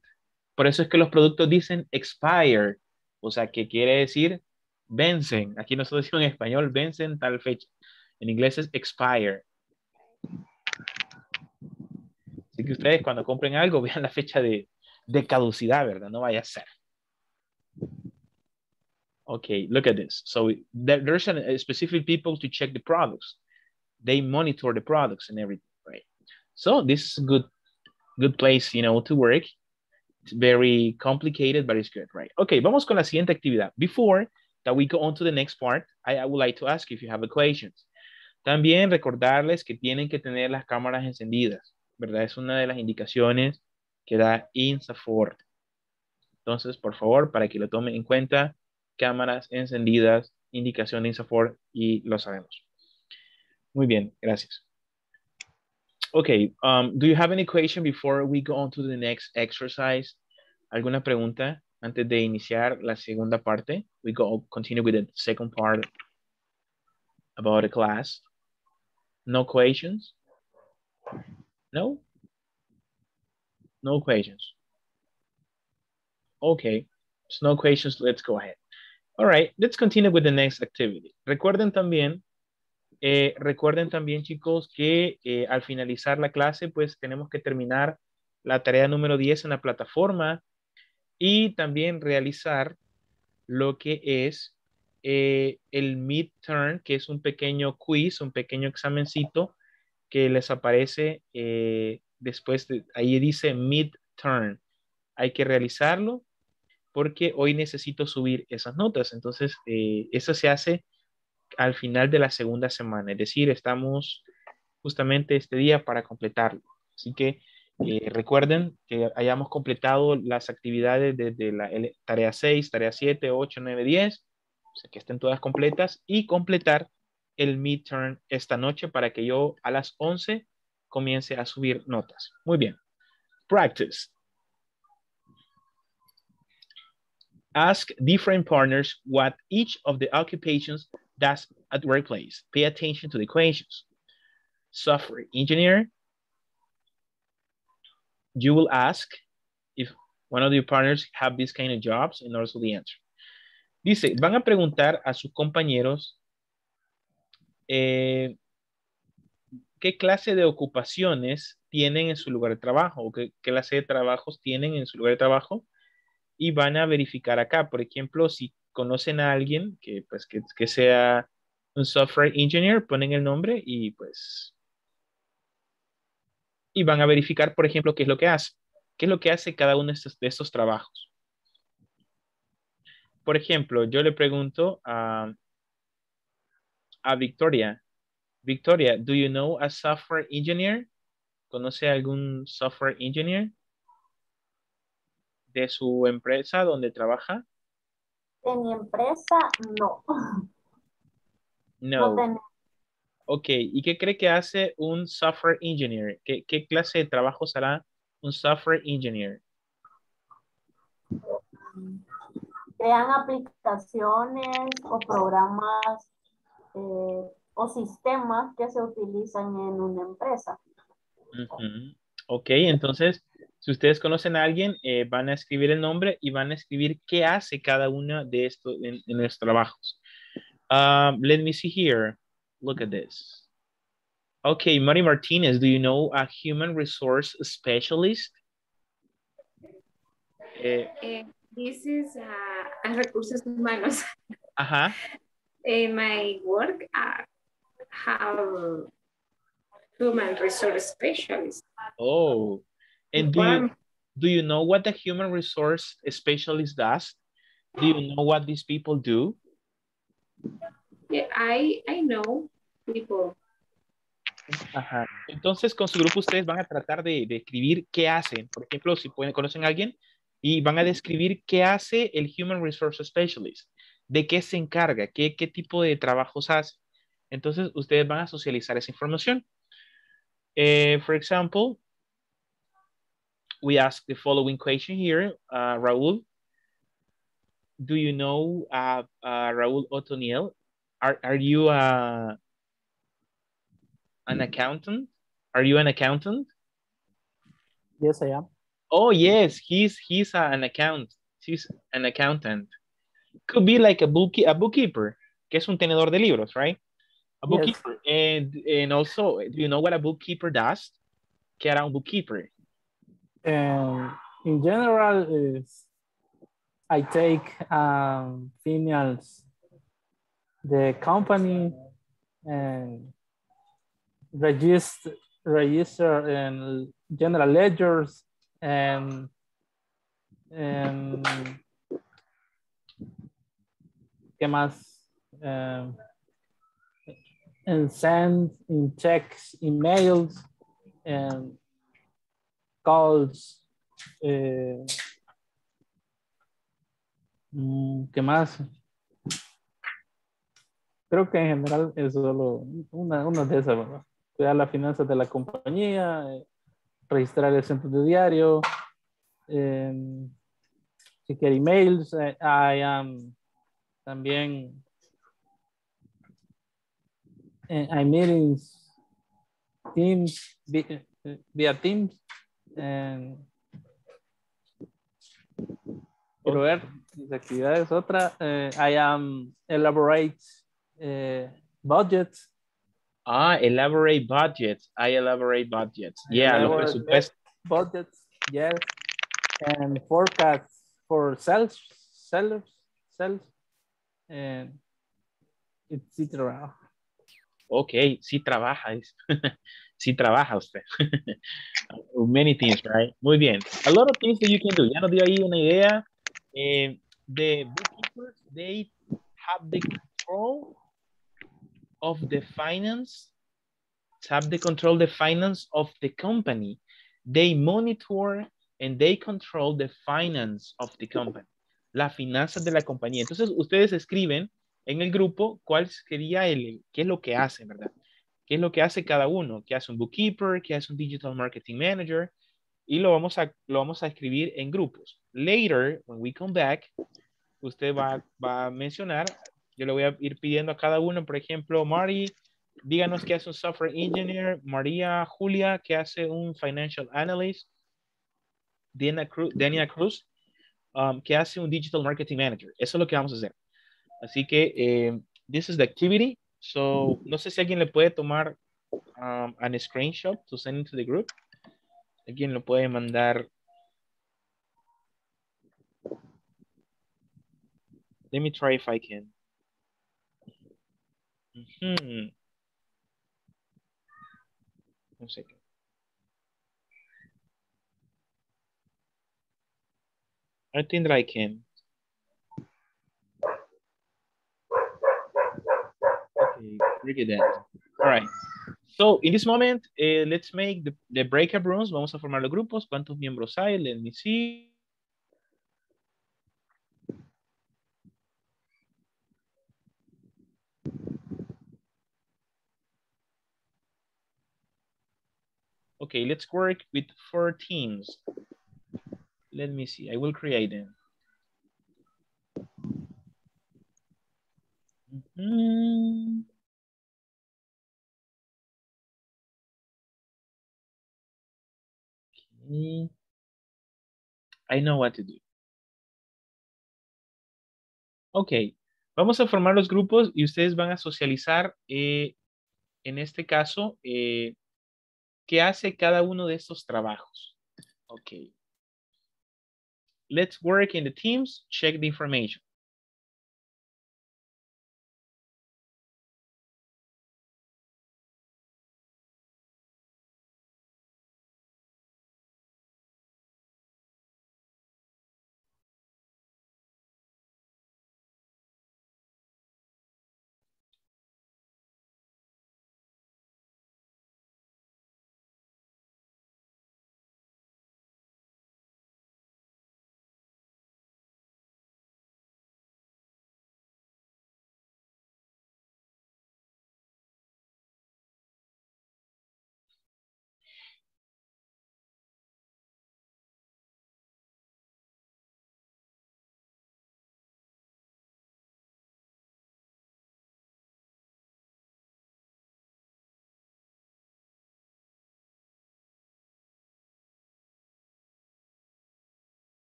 Por eso es que los productos dicen expire, o sea, que quiere decir vencen. Aquí nosotros decimos en español vencen tal fecha. En inglés es expire. Así que ustedes cuando compren algo vean la fecha de, de caducidad, ¿verdad? No vaya a ser. Okay, look at this. So there, there's a, specific people to check the products. They monitor the products and everything, right? So this is a good good place, you know, to work. It's very complicated, but it's good, right? Okay, vamos con la siguiente actividad. Before that we go on to the next part, I, would like to ask if you have questions. También recordarles que tienen que tener las cámaras encendidas, ¿verdad? Es una de las indicaciones que da INSAFORT. Entonces, por favor, para que lo tomen en cuenta, cámaras encendidas, indicación de INSAFOR y lo sabemos. Muy bien, gracias. Okay, um, do you have any question before we go on to the next exercise? ¿Alguna pregunta antes de iniciar la segunda parte? We go continue with the second part about the class. No questions? No? No questions. Okay, so no questions, let's go ahead. All right, let's continue with the next activity. Recuerden también, eh, recuerden también chicos que eh, al finalizar la clase pues tenemos que terminar la tarea número 10 en la plataforma y también realizar lo que es eh, el midterm, que es un pequeño quiz, un pequeño examencito que les aparece eh, después, de, ahí dice midterm. Hay que realizarlo porque hoy necesito subir esas notas. Entonces, eh, eso se hace al final de la segunda semana, es decir, estamos justamente este día para completarlo. Así que eh, recuerden que hayamos completado las actividades desde la tarea 6, tarea 7, 8, 9, 10, o sea, que estén todas completas y completar el midterm esta noche para que yo a las 11 comience a subir notas. Muy bien. Practice. Ask different partners what each of the occupations does at workplace. Pay attention to the equations. Software engineer, you will ask if one of your partners have these kind of jobs and also the answer. Dice, van a preguntar a sus compañeros eh, qué clase de ocupaciones tienen en su lugar de trabajo o qué clase de trabajos tienen en su lugar de trabajo y van a verificar acá. Por ejemplo, si conocen a alguien que, pues, que, que sea un software engineer, ponen el nombre y pues y van a verificar, por ejemplo, qué es lo que hace. ¿Qué es lo que hace cada uno de estos, de estos trabajos? Por ejemplo, yo le pregunto a, a Victoria. Victoria, do you know a software engineer? ¿Conoce algún software engineer de su empresa donde trabaja? De mi empresa, no. No. No Ok, ¿y qué cree que hace un software engineer? ¿Qué, qué clase de trabajos hará un software engineer? Crean aplicaciones o programas eh, o sistemas que se utilizan en una empresa. Ujú. Ok, entonces, si ustedes conocen a alguien, eh, van a escribir el nombre y van a escribir qué hace cada uno de estos en, en los trabajos. Um, let me see here. Look at this. Okay, Mari Martinez, do you know a human resource specialist? Eh, Eh, this is uh, a recursos humanos. ajá. In my work, I have human resource specialist. Oh, and do you, do you know what the human resource specialist does? Do you know what these people do? Yeah, I, I know people. Ajá. Entonces, con su grupo ustedes van a tratar de, de escribir qué hacen. Por ejemplo, si pueden, conocen a alguien y van a describir qué hace el Human Resource Specialist, de qué se encarga, qué, qué tipo de trabajos hace. Entonces, ustedes van a socializar esa información. Eh, for example, we ask the following question here, uh, Raúl. Do you know uh, uh, Raúl Otoniel? Are, are you uh, an accountant? Are you an accountant? Yes, I am. Oh yes, he's he's an accountant. He's an accountant. Could be like a book a bookkeeper, que es un tenedor de libros, right? A Yes. bookkeeper. And and also, do you know what a bookkeeper does? ¿Qué hará un bookkeeper? And in general, is I take um, finance, the company, and register, register and general ledgers and and ¿qué más? Um, and send in checks, emails, and calls. Eh, mm, ¿Qué más? creo que en general es solo una, una de esas, ¿verdad? Cuidar las finanzas de la compañía, eh, registrar el centro de diario, eh, chequear emails, eh, I am también hay meetings, Teams, vía Teams. Eh, quiero ver mis actividades. Otra, eh, I am elaborate eh, budgets. Ah, elaborate budgets. I elaborate budgets. Yeah, los Elaborate presupuestos. Budgets, yes. And forecasts for sales, sellers, sales, and etc. Ok, sí trabaja. sí trabaja usted. Many things, right? Muy bien. A lot of things that you can do. Ya nos dio ahí una idea. Eh, the bookkeepers, they have the control of the finance, have the control the finance of the company. They monitor and they control the finance of the company. Las finanzas de la compañía. Entonces, ustedes escriben en el grupo cuál sería el, qué es lo que hacen, ¿verdad? ¿Qué es lo que hace cada uno? ¿Qué hace un bookkeeper? ¿Qué hace un digital marketing manager? Y lo vamos a, lo vamos a escribir en grupos. Later, when we come back, usted va, va a mencionar, yo le voy a ir pidiendo a cada uno, por ejemplo, Mari, díganos qué hace un software engineer, María, Julia, qué hace un financial analyst, Diana Cruz, Dania Cruz, um, qué hace un digital marketing manager. Eso es lo que vamos a hacer. Así que, eh, this is the activity. So, no sé si alguien le puede tomar um, an screenshot to send into the group. Alguien lo puede mandar. Let me try if I can. Second. I think that I can. Look at. All right. So, in this moment, eh, let's make the, the breakout rooms. Vamos a formar los grupos. ¿Cuántos miembros hay? Let me see. Okay, let's work with four teams. Let me see. I will create them. Mhm. I know what to do. Ok, vamos a formar los grupos y ustedes van a socializar, eh, en este caso, eh, qué hace cada uno de estos trabajos. Ok. Let's work in the teams, check the information.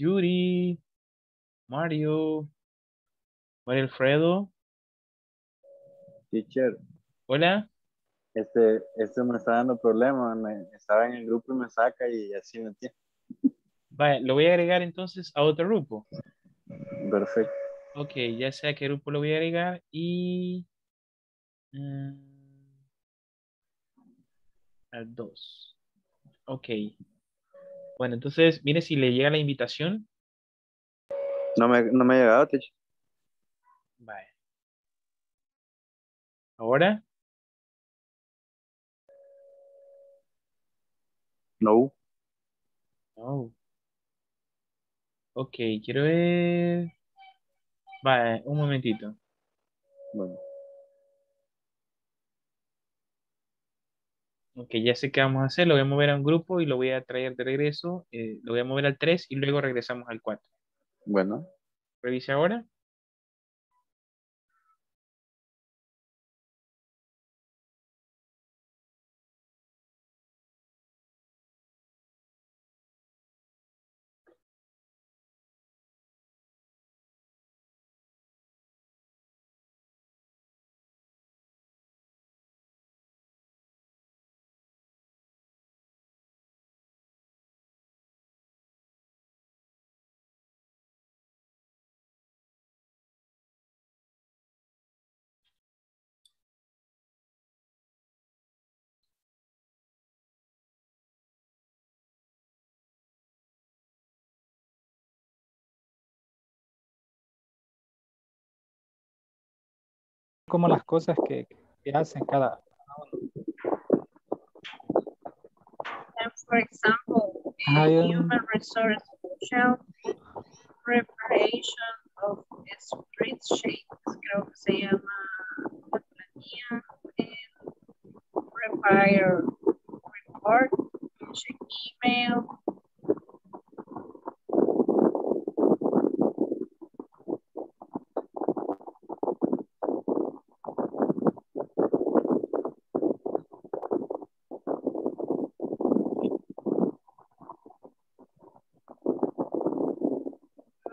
Yuri, Mario, María Alfredo. Teacher, Hola. este, este me está dando problemas. Estaba en el grupo y me saca y así me tiene. Vaya, lo voy a agregar entonces a otro grupo. Perfecto. Ok, ya sé a qué grupo lo voy a agregar y... mm, al 2. Ok. Bueno, entonces, mire si le llega la invitación. No me, no me ha llegado, teacher. Vale. Ahora, No. no. Ok, quiero ver. Vale, un momentito. Bueno. Ok, ya sé qué vamos a hacer. Lo voy a mover a un grupo y lo voy a traer de regreso. eh, lo voy a mover al 3 y luego regresamos al 4. Bueno. Revise ahora. Como las cosas que, que hacen cada And for example, am- human resource shell preparation of spreadsheets, creo que se llama la planilla, and prepare report, check email,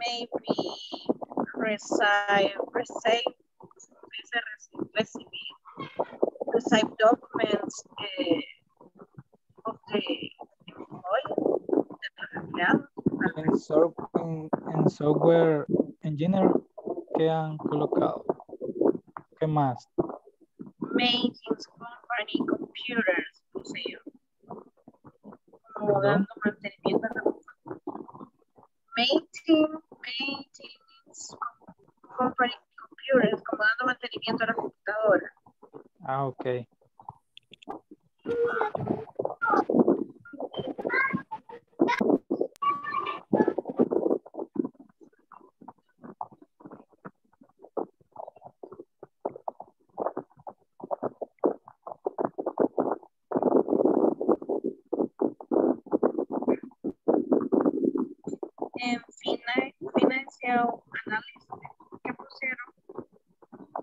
maybe receive, receive, dice reci- recibir, receive documents eh, of the employee, de los empleados. en, so- en- en software engineer que han colocado. ¿Qué más? Maintenance company computers, puse yo. Como Perdón. dando mantenimiento a la Maintain, maintenance company computers, como dando mantenimiento a la computadora. Ah, ok. En fina- financial analyst, ¿qué pusieron?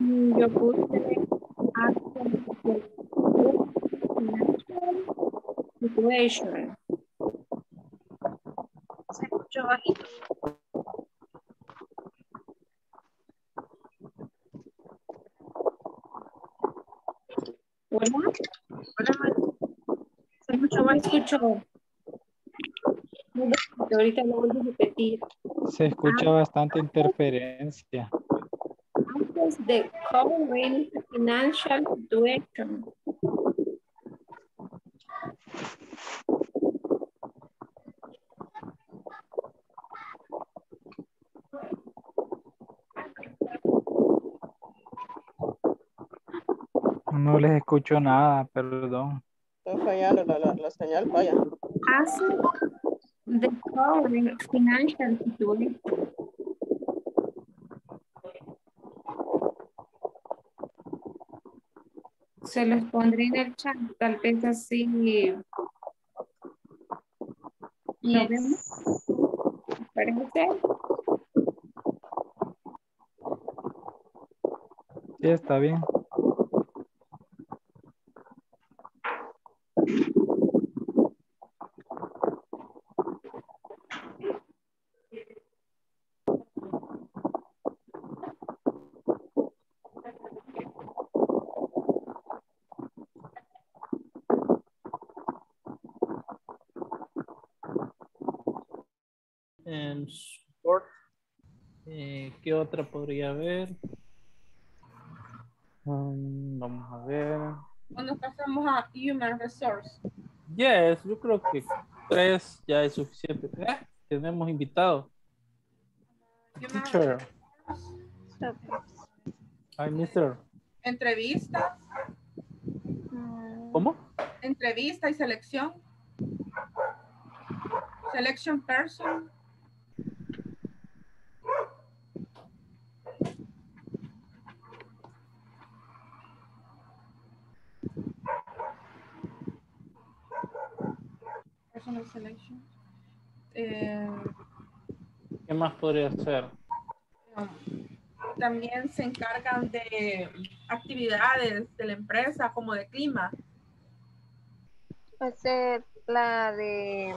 Mm, Yo puse action situation. Se escuchó bajito. Hola, Hola, Mari. Se escuchó bajito. escucho. Muy bajito, Ahorita lo voy a repetir. Se escucha bastante interferencia. Antes de current financial situation. No les escucho nada, perdón. Está fallando, la, la, la señal falla. As the current financial situation. Se los pondré en el chat, tal vez así lo vemos. ¿Parece? Sí, está bien. En support. Eh, ¿Qué otra podría haber? Um, vamos a ver. Cuando pasamos a Human Resource. Yes, yo creo que tres ya es suficiente. Eh, tenemos invitado. Teacher. Hi, mister. Entrevistas. ¿Cómo? Entrevista y selección. Selection person. Personal selection. Eh, ¿Qué más podría ser? también se encargan de actividades de la empresa como de clima. Ese, la de,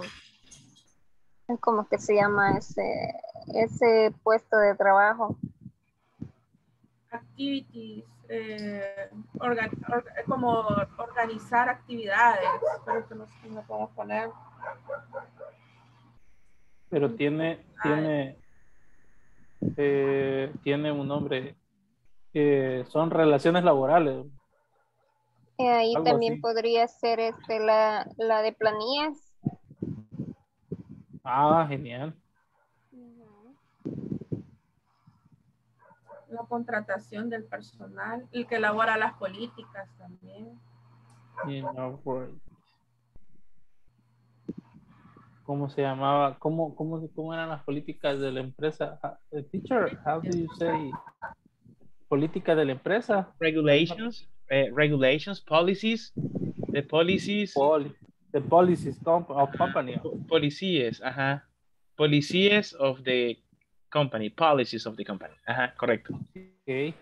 ¿cómo que se llama ese, ese puesto de trabajo? Activities, eh, orga- como organizar actividades, pero que no sé cómo podemos poner. Pero tiene, tiene, eh, tiene un nombre. eh, son relaciones laborales. Y ahí Algo también así. podría ser este, la, la de planillas. Ah, genial. La contratación del personal, el que elabora las políticas también. You know, for- ¿Cómo se llamaba? ¿Cómo, cómo, cómo eran las políticas de la empresa? Ah, eh, Teacher, how do you say? Política de la empresa. Regulations, eh, regulations, policies, the policies. the policies of company. Policías, ajá. Policías of the company, policies of the company. Ajá, correcto. Ok. Ay,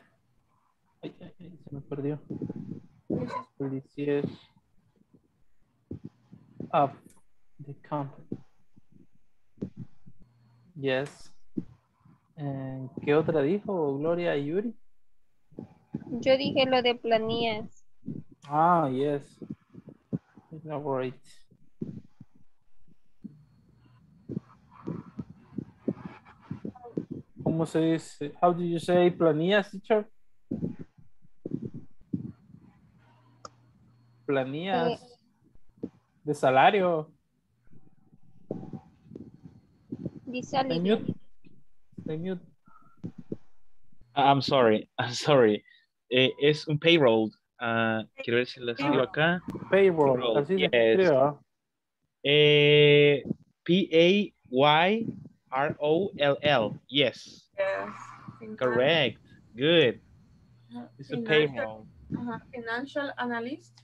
ay, ay, se me perdió. Policías of the company. Yes. Eh, ¿Qué otra dijo Gloria y Yuri? Yo dije lo de planillas. Ah, yes. Elaborate. ¿Cómo se dice? How do you say planillas, teacher? Planillas de salario. Dice Stay alivio. mute. Stay mute. I'm sorry, I'm sorry. Eh, es un payroll. Ah, quiero ver si lo escribo acá. Payroll, así se ¿ah? Eh, P-A-Y-R-O-L-L. Yes, Yes. correct. Good. It's a Financial- payroll. ajá, Financial analyst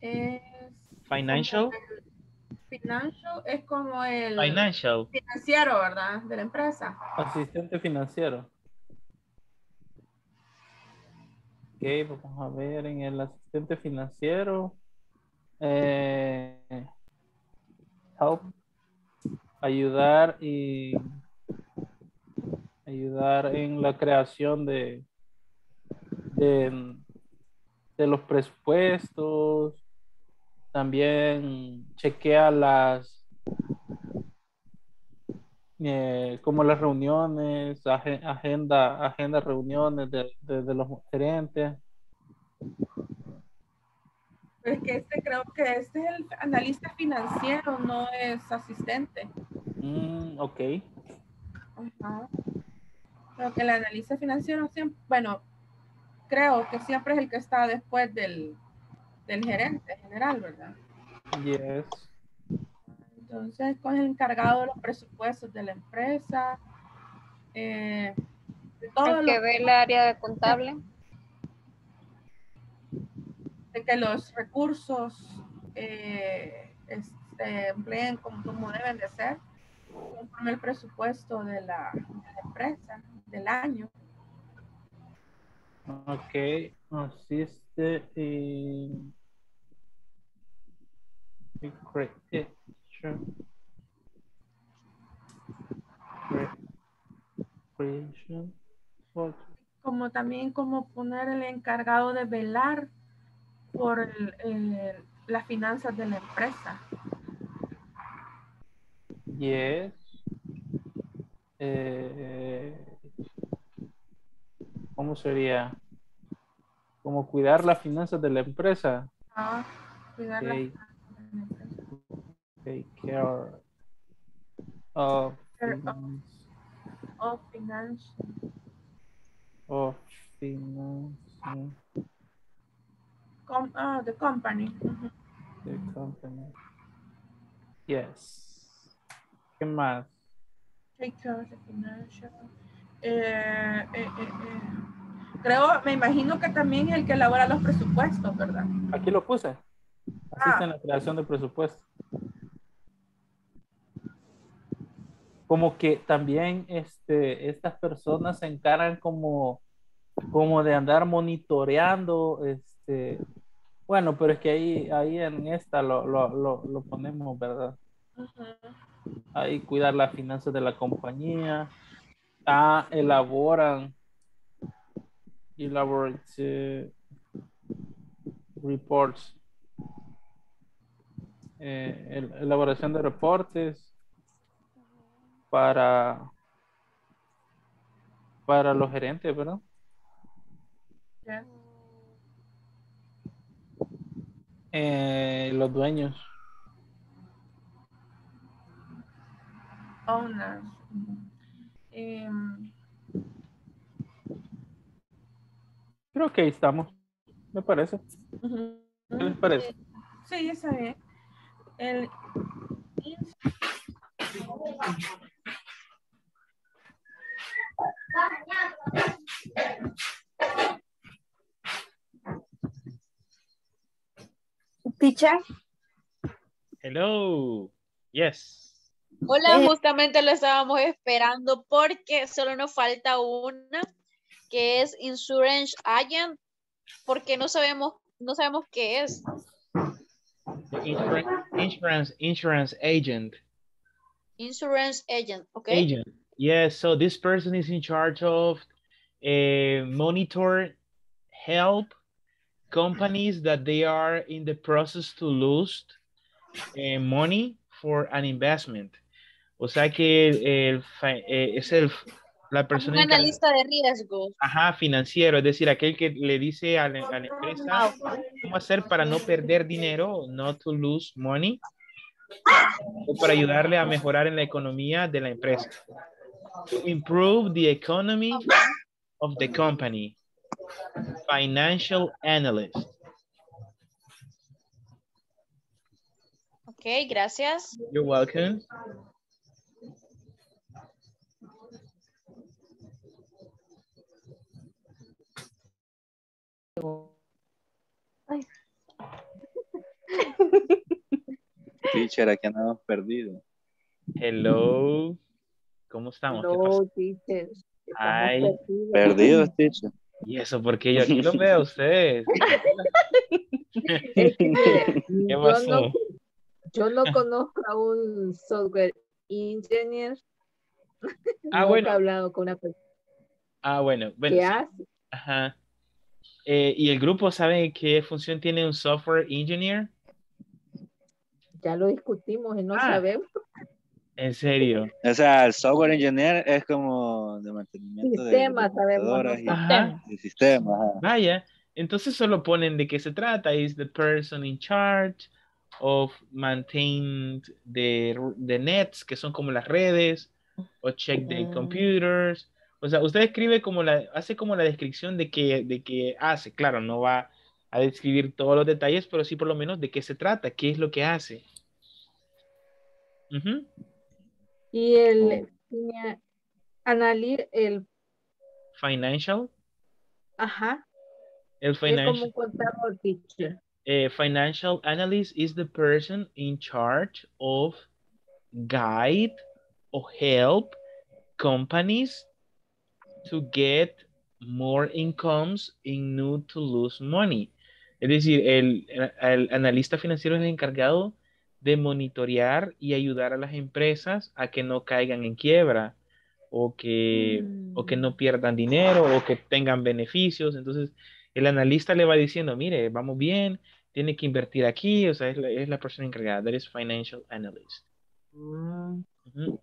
es Financial, como el- financial es como el financial. financiero, ¿verdad? De la empresa. Asistente financiero. Ok, vamos a ver en el asistente financiero. Eh, help. Ayudar y ayudar en la creación de, de, de los presupuestos. También chequea las eh, como las reuniones, agenda, agenda reuniones de, de- de los gerentes. Pero es que este creo que este es el analista financiero, no es asistente. Mm, ok. Ajá. Creo que el analista financiero siempre, bueno, creo que siempre es el que está después del, del gerente general, ¿verdad? Yes. Entonces, con el encargado de los presupuestos de la empresa, eh, de todo El que lo- ve el área de contable. de que los recursos eh, es- se empleen como, como deben de ser, conforme el presupuesto de la, de la empresa del año. Ok. Asiste como también como poner el encargado de velar por el- el- las finanzas de la empresa. Yes. eh, ¿cómo sería? Como cuidar las finanzas de la empresa. Ah, cuidar la- Take, take care of, Care of. finance- of finance. of financing Com- ah, the company. The company. Yes. ¿Qué más? Take care of the financial. Eh, eh, eh, eh. Creo, me imagino que también el que elabora los presupuestos, ¿verdad? Aquí lo puse. Ah. Asiste en la creación del presupuesto. Como que también este, estas personas se encargan como, como de andar monitoreando, este, bueno, pero es que ahí, ahí en esta lo, lo, lo, lo ponemos, ¿verdad? Ahí cuidar las finanzas de la compañía. Ah, elaboran. Elaborate reports. Eh, el- elaboración de reportes para para los gerentes, ¿verdad? Eh, los dueños. Owners. Creo que ahí estamos. Me parece. ¿Qué les parece? Sí, está bien. El Teacher, Hello. Yes. Hola, Eh. justamente lo estábamos esperando porque solo nos falta una que es Insurance Agent, porque no sabemos, no sabemos qué es. Insurance, insurance, insurance agent. Insurance Agent, ¿ok? Agent. Yes. So this person is in charge of uh, monitor, help companies that they are in the process to lose eh, money for an investment. O sea que el, el eh, es el, la Un persona encargada- analista de riesgos. Ajá, financiero, es decir, aquel que le dice a la, a la empresa cómo hacer para no perder dinero, not to lose money, o para ayudarle a mejorar en la economía de la empresa. To improve the economy of the company. Financial analyst. Ok, gracias. You're welcome. Teacher, aquí andamos perdidos. Hello. ¿Cómo estamos? ¿Qué pasa? teacher. Ay, perdidos. Perdidos, teacher. y eso porque yo aquí lo veo a ustedes. ¿Qué yo pasó? no, yo no conozco a un software engineer. Ah, Nunca bueno. he hablado con una persona Ah, bueno. bueno que sí. hace. Ajá. Eh, ¿Y el grupo sabe qué función tiene un software engineer? Ya lo discutimos y no Ah. sabemos. En serio. O sea, el software engineer es como de mantenimiento de- Sistema, de, sabemos y, Ajá. y sistemas. ajá. Vaya. Entonces solo ponen de qué se trata. Is the person in charge of maintain the, the nets, que son como las redes, o check the Mm. computers. O sea, usted escribe como la, hace como la descripción de qué de qué hace. Claro, no va a describir todos los detalles, pero sí por lo menos de qué se trata, qué es lo que hace. Ujú. Y el anali- el Financial. ajá, El financial. a financial analyst is the person in charge of guide or help companies to get more incomes in new to lose money. Es decir, el, el analista financiero es el encargado de monitorear y ayudar a las empresas a que no caigan en quiebra o que, o que no pierdan dinero o que tengan beneficios. Entonces, el analista le va diciendo, mire, vamos bien, tiene que invertir aquí, o sea, es la, es la persona encargada, that is financial analyst. Ujú.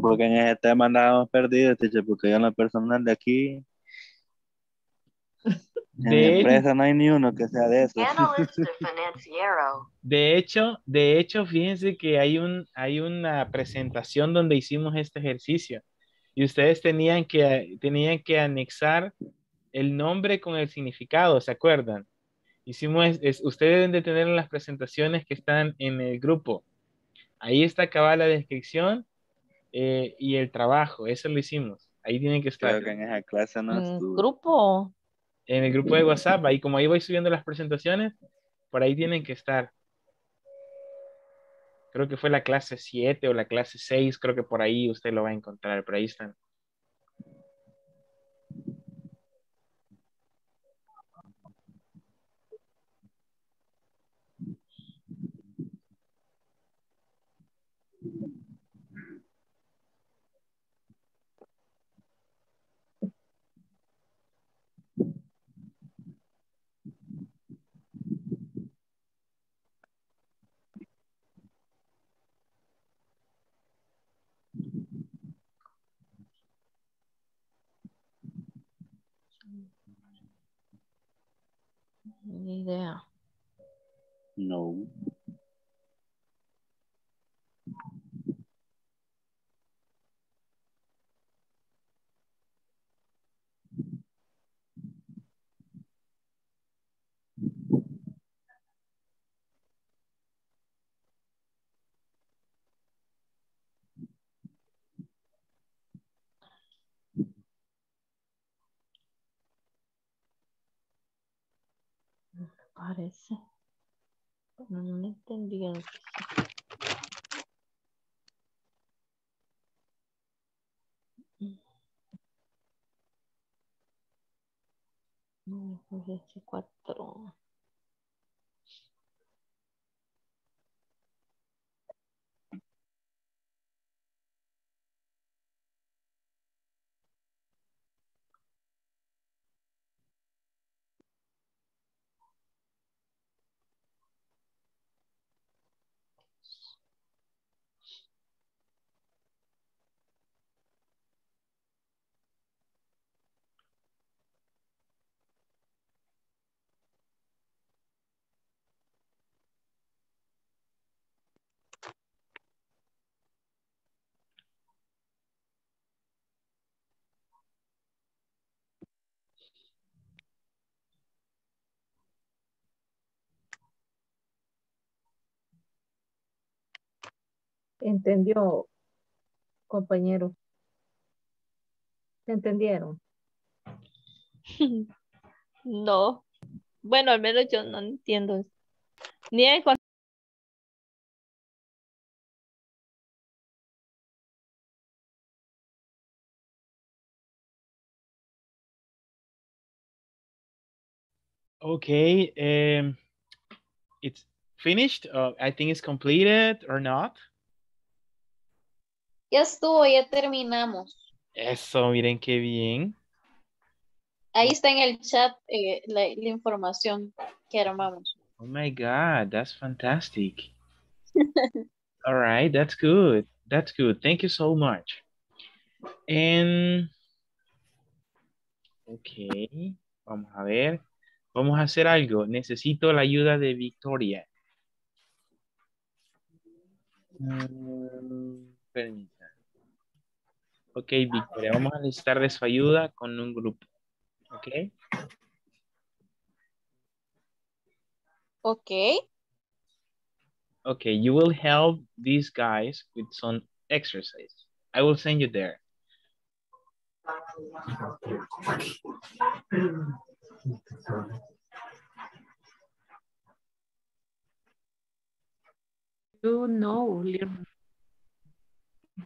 Porque en ese tema andábamos perdidos, porque yo en lo personal de aquí, en mi De hecho, empresa no hay ni uno que sea de eso. de hecho, de hecho, fíjense que hay un, hay una presentación donde hicimos este ejercicio y ustedes tenían que, tenían que anexar el nombre con el significado, ¿se acuerdan? Hicimos, es- ustedes deben de tener en las presentaciones que están en el grupo. Ahí está acabada la descripción eh, y el trabajo, eso lo hicimos. Ahí tienen que estar. Creo que en esa clase no estuve. Grupo. En el grupo de WhatsApp, ahí como ahí voy subiendo las presentaciones, por ahí tienen que estar. Creo que fue la clase 7 o la clase 6, creo que por ahí usted lo va a encontrar, por ahí están. Ni idea. No. Parece. No entendí. el- No, pues este cuatro. Entendió, compañero. ¿Se entendieron? No. Bueno, al menos yo no entiendo. Ni el Okay, um, it's finished. Uh, I think it's completed or not. Ya estuvo, ya terminamos. Eso, miren qué bien. Ahí está en el chat eh, la, la información que armamos. Oh my God, that's fantastic. All right, that's good. That's good. Thank you so much. And, ok, vamos a ver. Vamos a hacer algo. Necesito la ayuda de Victoria. Mm. Ok, Victoria, vamos a necesitar de su ayuda con un grupo. Ok. Ok. Okay, you will help these guys with some exercise. I will send you there. You know,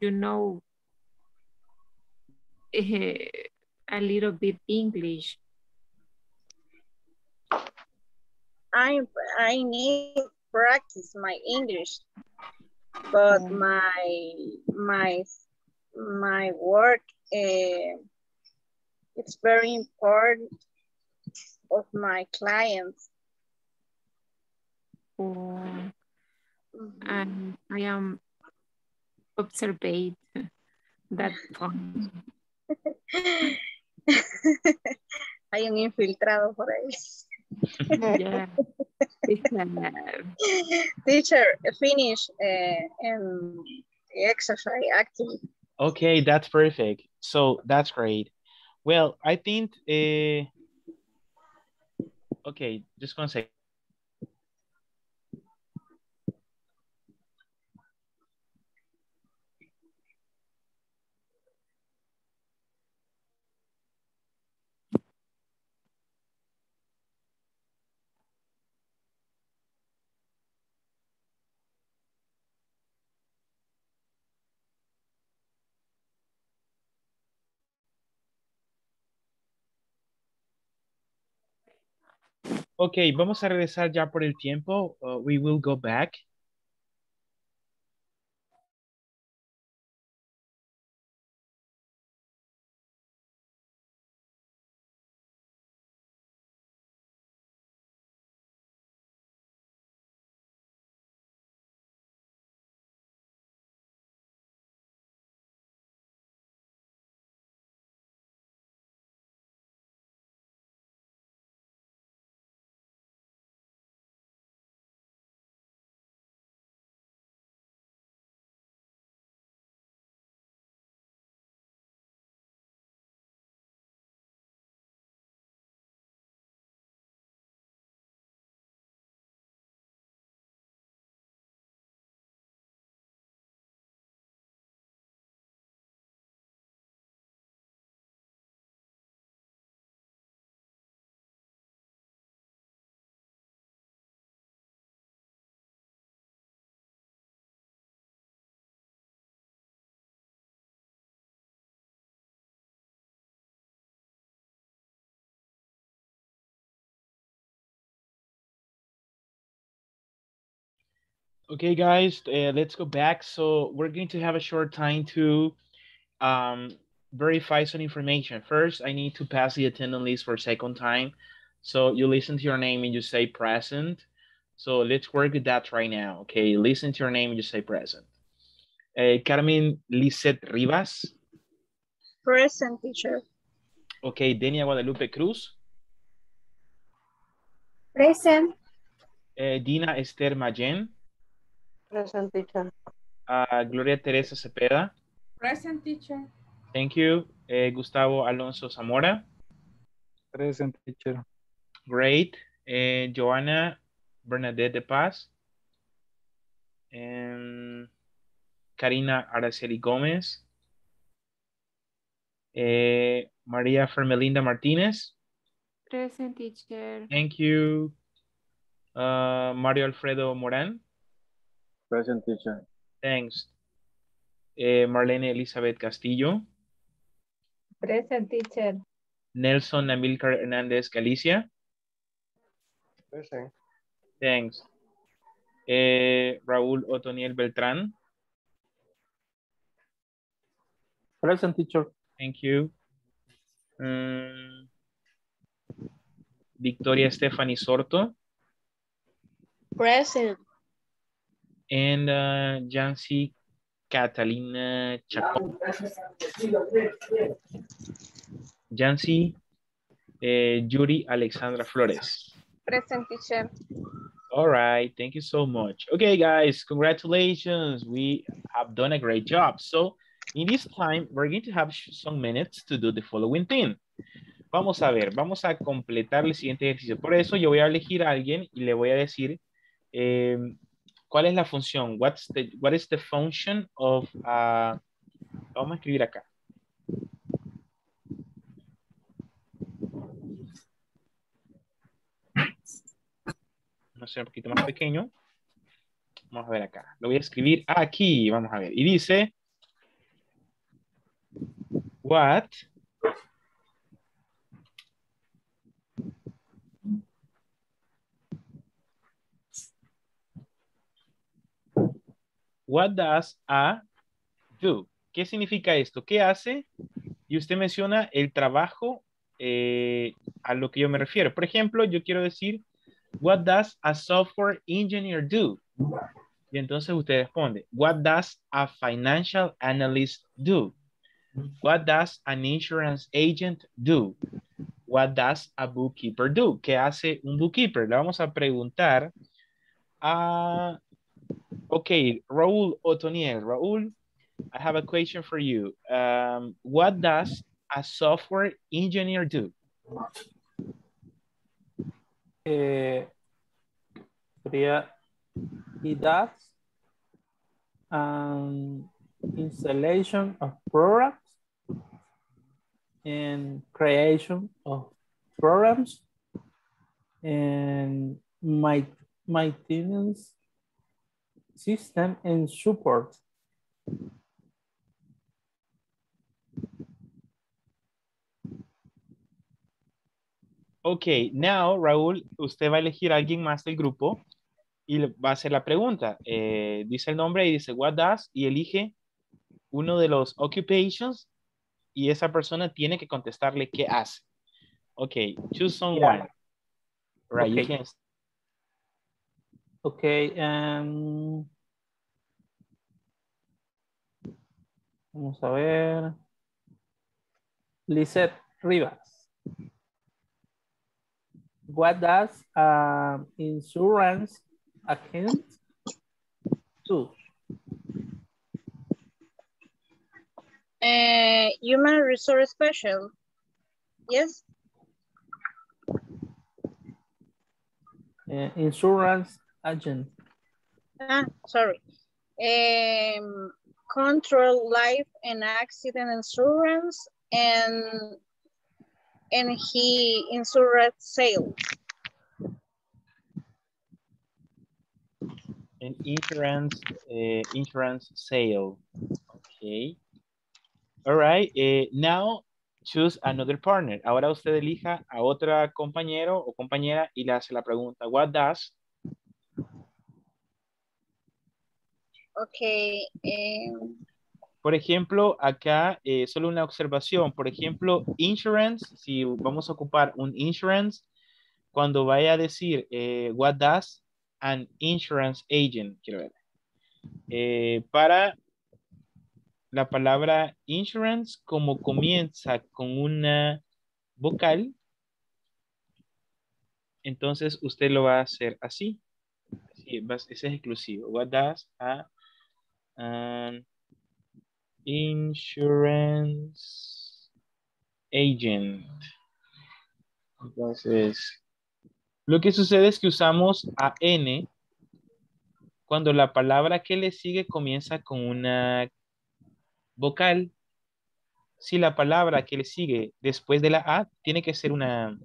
you know Eh, a little bit English. I I need practice my English, but mm. my my my work uh, it's very important of my clients. Oh, mm-hmm. and I am observed that one. Hay un infiltrado por ahí. Yeah. Teacher. Teacher, finish uh, and the exercise activity. Okay, that's perfect. So that's great. Well, I think, uh, okay, just one second. Ok, vamos a regresar ya por el tiempo. Uh, we will go back. Okay, guys, uh, let's go back. So we're going to have a short time to um, verify some information. First, I need to pass the attendance list for a second time. So you listen to your name and you say present. So let's work with that right now. Okay, listen to your name and you say present. Uh, Carmen Lisette Rivas. Present teacher. Okay, Denia Guadalupe Cruz. Present. Uh, Dina Esther Mayen. Present teacher. Uh, Gloria Teresa Cepeda. Present teacher. Thank you. Uh, Gustavo Alonso Zamora. Present teacher. Great. Uh, Joanna Bernadette de Paz. And Karina Araceli Gomez. Uh, Maria Fermelinda Martinez. Present teacher. Thank you. Uh, Mario Alfredo Moran. Present teacher. Thanks. Eh, Marlene Elizabeth Castillo. Present teacher. Nelson Amilcar Hernandez Galicia. Present. Thanks. Eh, Raúl Otoniel Beltrán. Present teacher. Thank you. Mm, Victoria Stephanie Sorto. Present. And uh, Jancy Catalina Chacón. Jancy eh, Yuri Alexandra Flores. Present teacher. All right, thank you so much. Okay, guys, congratulations. We have done a great job. So in this time, we're going to have some minutes to do the following thing. Vamos a ver, vamos a completar el siguiente ejercicio. Por eso yo voy a elegir a alguien y le voy a decir eh, cuál es la función. What is the function of, uh, vamos a escribir acá. no sé, un poquito más pequeño. Vamos a ver acá. Lo voy a escribir aquí. Vamos a ver. Y dice, what What does a do? ¿Qué significa esto? ¿Qué hace? Y usted menciona el trabajo eh, a lo que yo me refiero. Por ejemplo, yo quiero decir, what does a software engineer do? Y entonces usted responde, what does a financial analyst do? What does an insurance agent do? What does a bookkeeper do? ¿Qué hace un bookkeeper? Le vamos a preguntar a... Ok, Raúl Otoniel. Raúl, I have a question for you. Um, what does a software engineer do? Sería, he does um, installation of products and creation of programs and my maintenance system and support. Ok, now, Raúl, usted va a elegir a alguien más del grupo y le va a hacer la pregunta. Eh, dice el nombre y dice, what does? Y elige uno de los occupations y esa persona tiene que contestarle qué hace. Ok, choose someone. Right, you can- Okay, um, vamos a ver. Lisette Rivas. What does um, insurance account do? Uh, human resource special. Yes. Uh, insurance agent. Ah, sorry. Um, control life and accident insurance and and he insurance sales. An insurance, eh, insurance sale. Okay. All right. eh, now choose another partner. Ahora usted elija a otra compañero o compañera y le hace la pregunta. What does? Okay. Um, Por ejemplo, acá eh, solo una observación. Por ejemplo, insurance, si vamos a ocupar un insurance, cuando vaya a decir eh, what does an insurance agent, quiero ver. Eh, para la palabra insurance, como comienza con una vocal, entonces usted lo va a hacer así. Así, ese es exclusivo. What does a an insurance agent? Entonces, lo que sucede es que usamos a N cuando la palabra que le sigue comienza con una vocal. Si la palabra que le sigue después de la A tiene que ser una,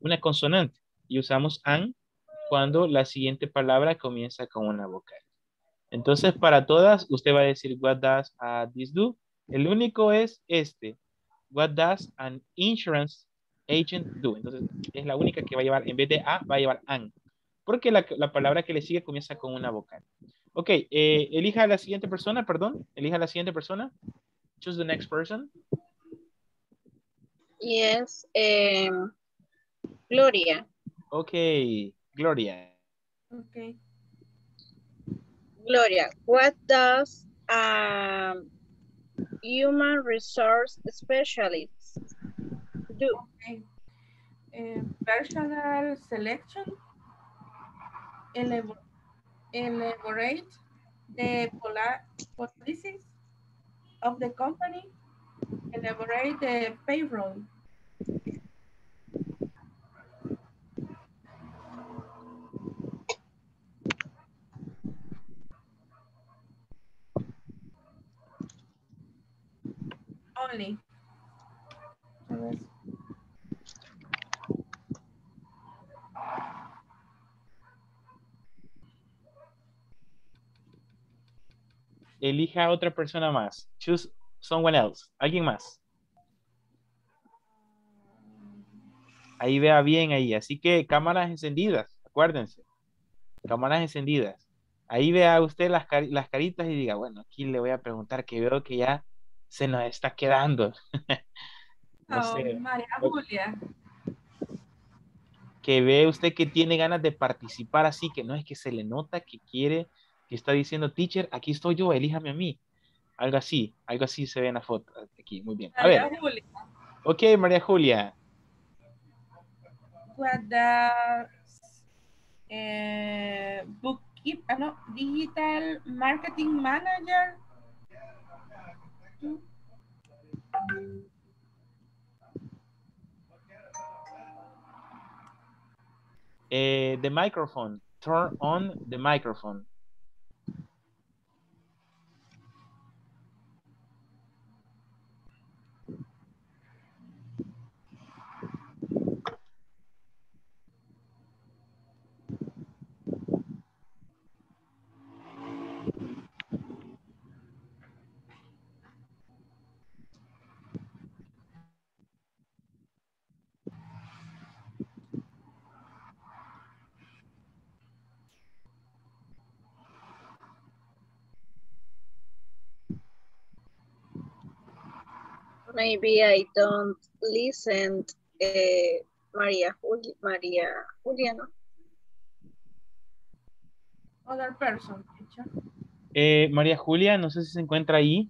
una consonante y usamos an cuando la siguiente palabra comienza con una vocal. Entonces, para todas, usted va a decir, what does uh, this do? El único es este. What does an insurance agent do? Entonces, es la única que va a llevar, en vez de a, va a llevar an. Porque la, la palabra que le sigue comienza con una vocal. Ok, eh, elija a la siguiente persona, perdón. Elija a la siguiente persona. Choose the next person. yes. Um, Gloria. Ok, Gloria. Okay. Gloria, what does um, human resource specialists do? Okay. Eh, personal selection. Elabo- elaborate the policies of the company. Elaborate the payroll. Only. Elija a otra persona más. Choose someone else. Alguien más. Ahí vea bien ahí. Así que cámaras encendidas. Acuérdense. Cámaras encendidas. Ahí vea usted las, cari- las caritas y diga, bueno, aquí le voy a preguntar que veo que ya se nos está quedando. no Oh, sé. María Julia. que ve usted que tiene ganas de participar así, que no es que se le nota que quiere, que está diciendo, teacher, aquí estoy yo, elíjame a mí. Algo así, algo así se ve en la foto. Aquí, muy bien. A ver, Julia. ok, María Julia. What does eh, bookkeep, ah, no, digital marketing manager? Eh, the microphone. Turn on the microphone. Maybe I don't listen, eh, María Julia, María Julia, ¿no? Other person, teacher. Eh, María Julia, no sé si se encuentra ahí.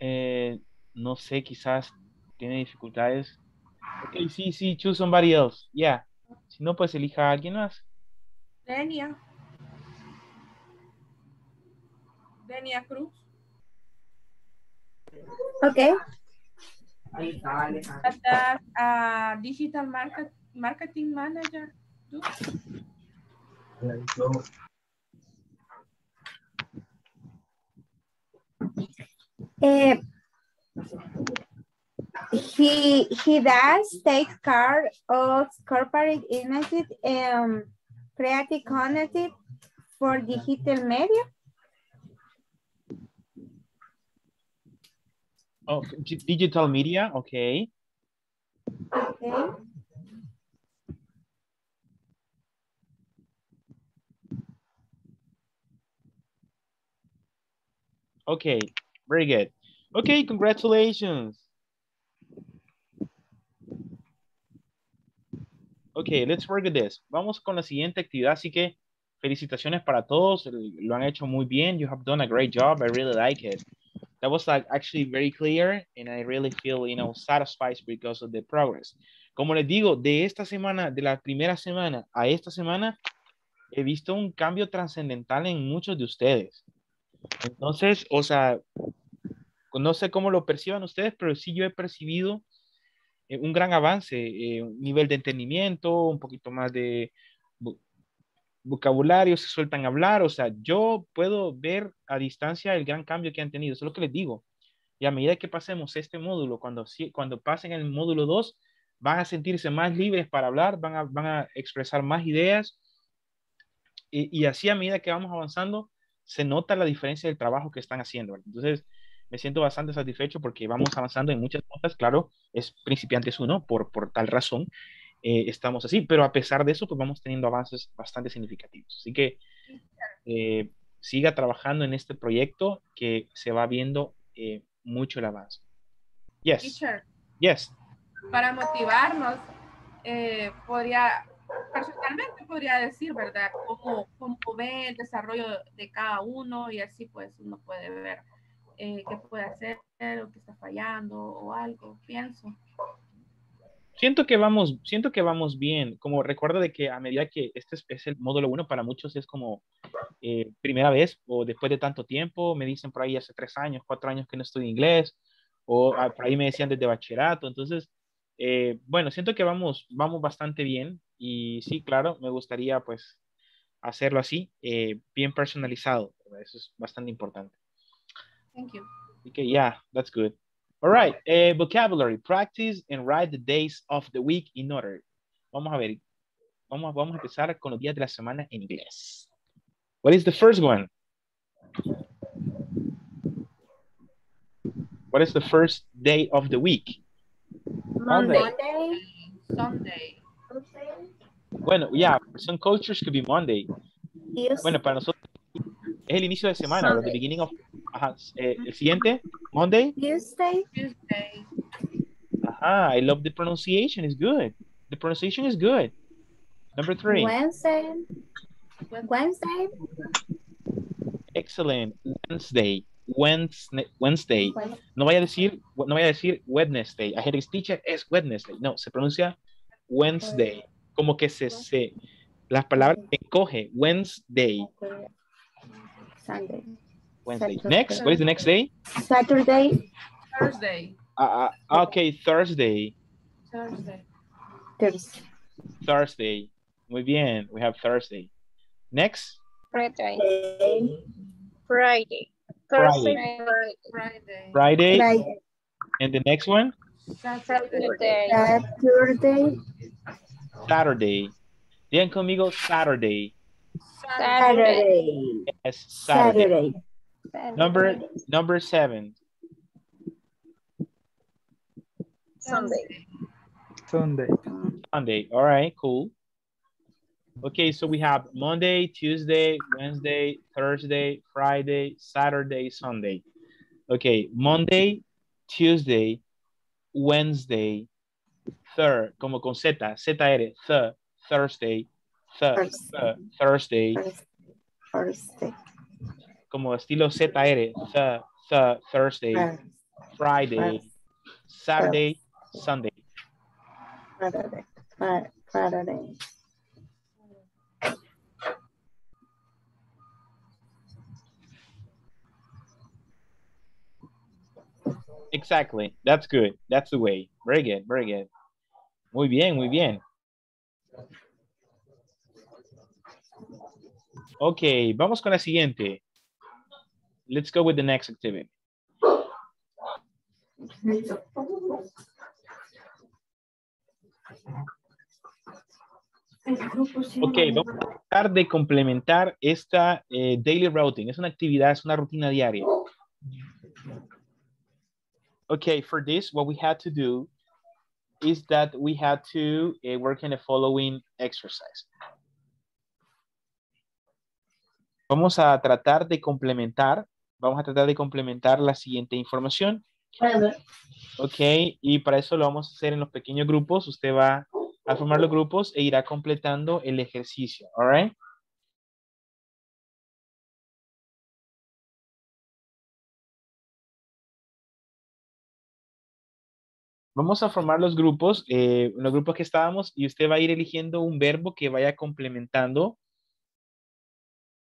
Eh, no sé, quizás tiene dificultades. Ok, sí, sí, choose somebody else. Yeah. Si no, pues elija a alguien más. Denia. Denia Cruz. Okay. What does uh, digital market, marketing manager do? Uh, he he does take care of corporate images and creative content for digital media. Oh, di- digital media, okay. Okay. Okay, very good. Okay, congratulations. Okay, let's work with this. Vamos con la siguiente actividad, así que felicitaciones para todos. Lo han hecho muy bien. You have done a great job. I really like it. That was like actually very clear and I really feel, you know, satisfied because of the progress. Como les digo, de esta semana, de la primera semana a esta semana, he visto un cambio trascendental en muchos de ustedes. Entonces, o sea, no sé cómo lo perciban ustedes, pero sí yo he percibido eh, un gran avance, eh, un nivel de entendimiento, un poquito más de vocabulario, se sueltan a hablar, o sea, yo puedo ver a distancia el gran cambio que han tenido, eso es lo que les digo. Y a medida que pasemos este módulo, cuando, cuando pasen el módulo 2, van a sentirse más libres para hablar, van a, van a expresar más ideas, y, y así a medida que vamos avanzando, se nota la diferencia del trabajo que están haciendo. Entonces, me siento bastante satisfecho porque vamos avanzando en muchas cosas. Claro, es principiantes uno, por, por tal razón eh, estamos así, pero a pesar de eso, pues vamos teniendo avances bastante significativos. Así que eh, siga trabajando en este proyecto que se va viendo eh, mucho el avance. Yes, Teacher, yes. para motivarnos, eh, podría, personalmente podría decir, ¿verdad? Cómo, cómo ve el desarrollo de cada uno y así pues uno puede ver eh, qué puede hacer o qué está fallando o algo, pienso. Siento que vamos, siento que vamos bien. Como recuerda de que a medida que este es, es el módulo uno, para muchos es como eh, primera vez o después de tanto tiempo, me dicen por ahí hace tres años, cuatro años que no estudio inglés, o ah, por ahí me decían desde bachillerato. Entonces, eh, bueno, siento que vamos, vamos bastante bien y sí, claro, me gustaría pues hacerlo así, eh, bien personalizado. Eso es bastante importante. Thank you. Okay, yeah, that's good. All right, eh, vocabulary, practice and write the days of the week in order. Vamos a ver, vamos, vamos a empezar con los días de la semana en inglés. What is the first one? What is the first day of the week? Monday. Monday. Sunday. Bueno, yeah, some cultures could be Monday. Yes. Bueno, para nosotros es el inicio de semana, the beginning of, ajá, eh, el siguiente, Monday. Tuesday. Tuesday. Ajá, I love the pronunciation, it's good. The pronunciation is good. Number three. Wednesday. Wednesday. Excellent. Wednesday. Wednesday. Wednesday. No vaya a decir, no vaya a decir Wednesday. I had teacher es Wednesday. No, se pronuncia Wednesday. Como que se, se las palabras se encoge. Wednesday. Sunday. Wednesday. Saturday. Next, what is the next day? Saturday. Thursday. Uh, uh, okay, Thursday. Thursday. Thursday. Thursday. Muy bien. We have Thursday. Next. Friday. Friday. Friday. Friday. Friday. Friday. And the next one? Saturday. Saturday. Saturday. Digan conmigo Saturday. Saturday. Yes, Saturday. Saturday. Number number seven. Sunday. Sunday. Sunday. All right, cool. Okay, so we have Monday, Tuesday, Wednesday, Thursday, Friday, Saturday, Sunday. Okay, Monday, Tuesday, Wednesday, third, como con Z, Z-R, th, Thursday, th, th, Thursday, Thursday. Como estilo Z-R, th, th, Thursday, Friday, Saturday, Sunday. Saturday. Saturday. Exactly. That's good. That's the way. Very good. Very good. Muy bien, muy bien. Ok, vamos con la siguiente. Let's go with the next activity. Ok, vamos a tratar de complementar esta eh, daily routine. Es una actividad, es una rutina diaria. Okay, for this, what we had to do is that we had to uh, work in the following exercise. Vamos a tratar de complementar, vamos a tratar de complementar la siguiente información. Ok, y para eso lo vamos a hacer en los pequeños grupos. Usted va a formar los grupos e irá completando el ejercicio, all right? Vamos a formar los grupos, eh, los grupos que estábamos, y usted va a ir eligiendo un verbo que vaya complementando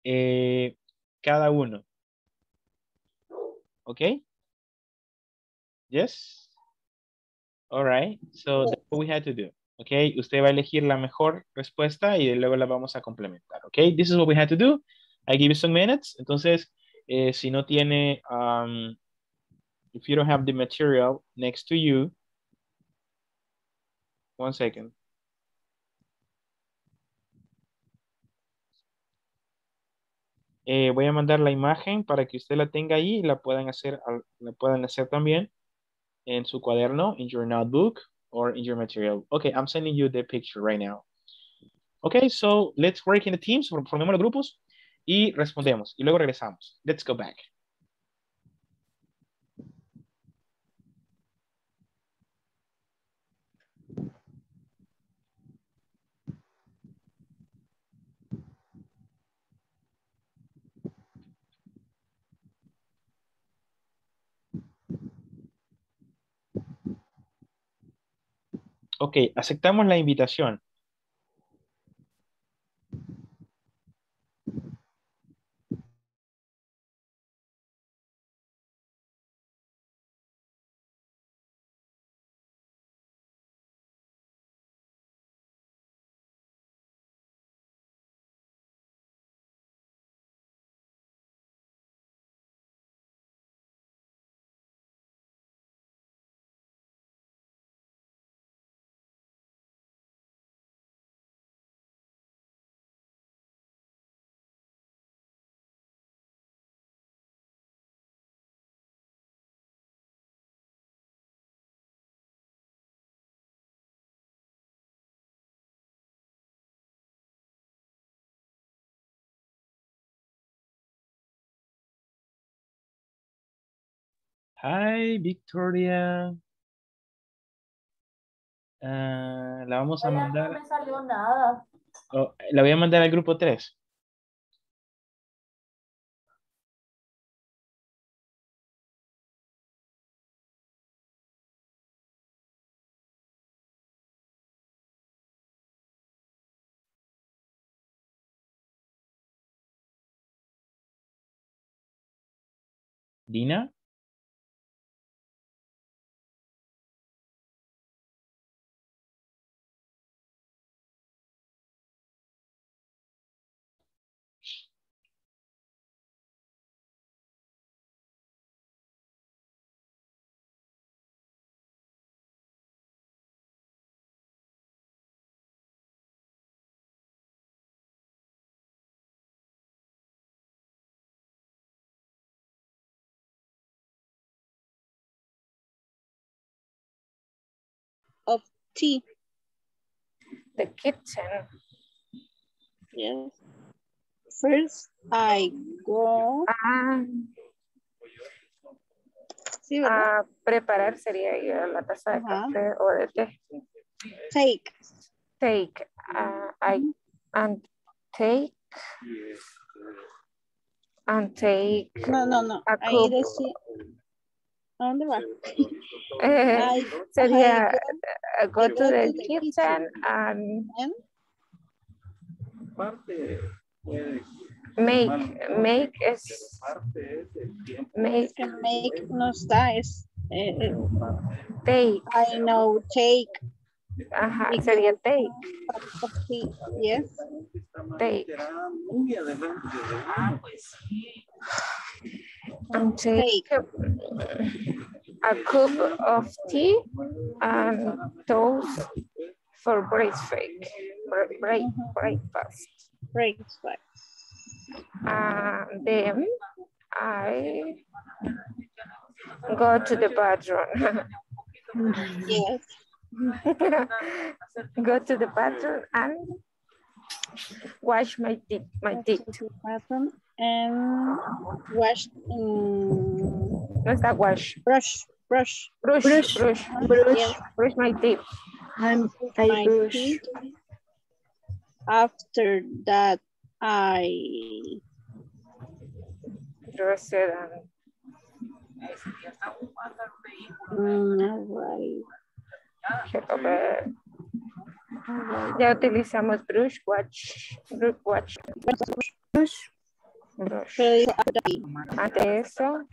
eh, cada uno. ¿Ok? Yes? All right. So that's what we had to do. ¿Ok? Usted va a elegir la mejor respuesta y luego la vamos a complementar. ¿Ok? This is what we had to do. I give you some minutes. Entonces, eh, si no tiene, um, if you don't have the material next to you, One second. Eh, voy a mandar la imagen para que usted la tenga ahí y la puedan hacer, la puedan hacer también en su cuaderno, in your notebook or in your material. Okay, I'm sending you the picture right now. Okay, so let's work in the teams, for- formemos los grupos y respondemos y luego regresamos. Let's go back. Ok, aceptamos la invitación. Hi, Victoria. Ah, la vamos a Hola, no mandar, me salió nada. oh, la voy a mandar al grupo 3. Dina. Of tea. The kitchen. Yes. First, I go. Ah, Sí, ¿verdad? ah, preparar sería ir a la taza de café o de té. Take. Take. ah, I, and take. And take. No, no, no. A Ahí decía. ¿A dónde va? Eh, I- sería I uh, go to the kitchen and And make make es make. Make no está, es eh, eh, take. I know take. Ajá sería take. Of tea, yes. take and take a cup of tea and toast for breakfast bre- break, breakfast Breakfast. and then I go to the bathroom Yes. go to the bathroom and wash my teeth my teeth and wash um, no está wash brush brush brush brush brush brush, Yes. brush my teeth I'm, my I brush. teeth. After that, I dress it and mm, alright. ya utilizamos brush wash brush wash brush brush That. antes de eso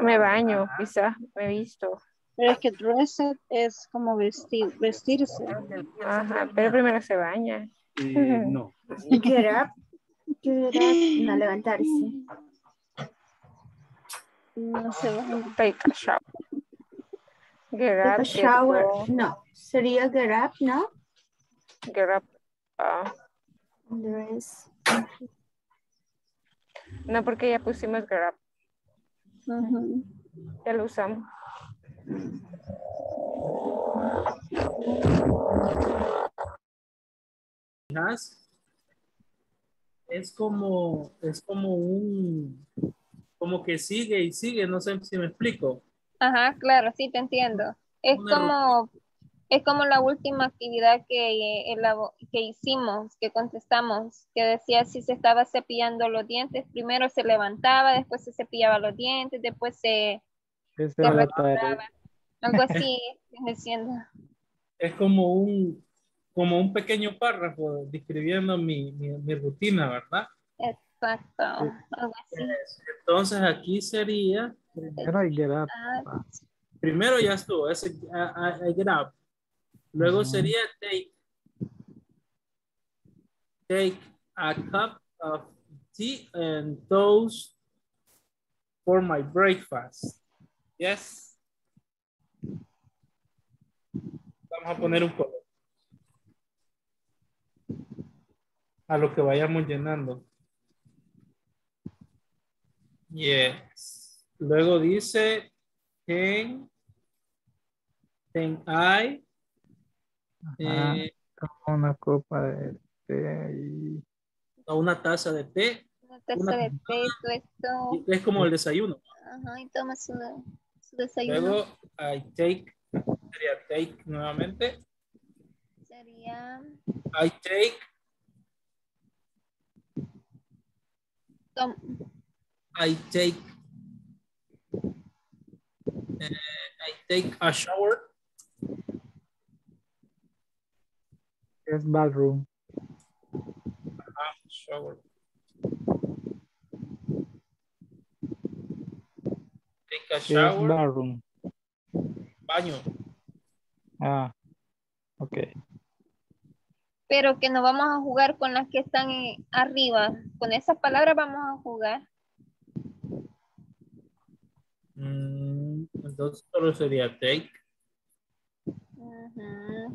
me baño quizás me visto Pero es que dressed es como vestir, vestirse. ajá pero primero se baña no. Get up. Get up. No levantarse. No sé. take a shower get Take up a shower. No. Sería get up, ¿no? get up ah, Dress. no porque ya pusimos up Ujú. ya lo usamos es como, es como un, como que sigue y sigue, no sé si me explico. Ajá, claro, sí, te entiendo. Es Una como, es como la última actividad que, eh, que hicimos, que contestamos, que decía si se estaba cepillando los dientes, primero se levantaba, después se cepillaba los dientes, después se, se. Algo así, viene siendo. Es como un, como un pequeño párrafo describiendo mi, mi, mi rutina, ¿verdad? Exacto, algo así. Entonces aquí sería, Primero hay get up. Primero ya estuvo, ese, I, I- I get up. Luego sería take, take a cup of tea and toast for my breakfast. Yes. Vamos a poner un color. A lo que vayamos llenando. Yes. Luego dice, can, can I, Ajá. eh, una copa de té y a una taza de té. una taza Una- de té, todo esto. Es como el desayuno. Ajá, y toma su, su desayuno. Luego, I take, sería take nuevamente. Sería I take, tom- I take, eh, I take a shower. Es ballroom. Ah, shower. Take a Es shower. ballroom. Baño. Ah, ok. pero que no vamos a jugar con las que están arriba. Con esas palabras vamos a jugar. Mm, entonces solo sería take.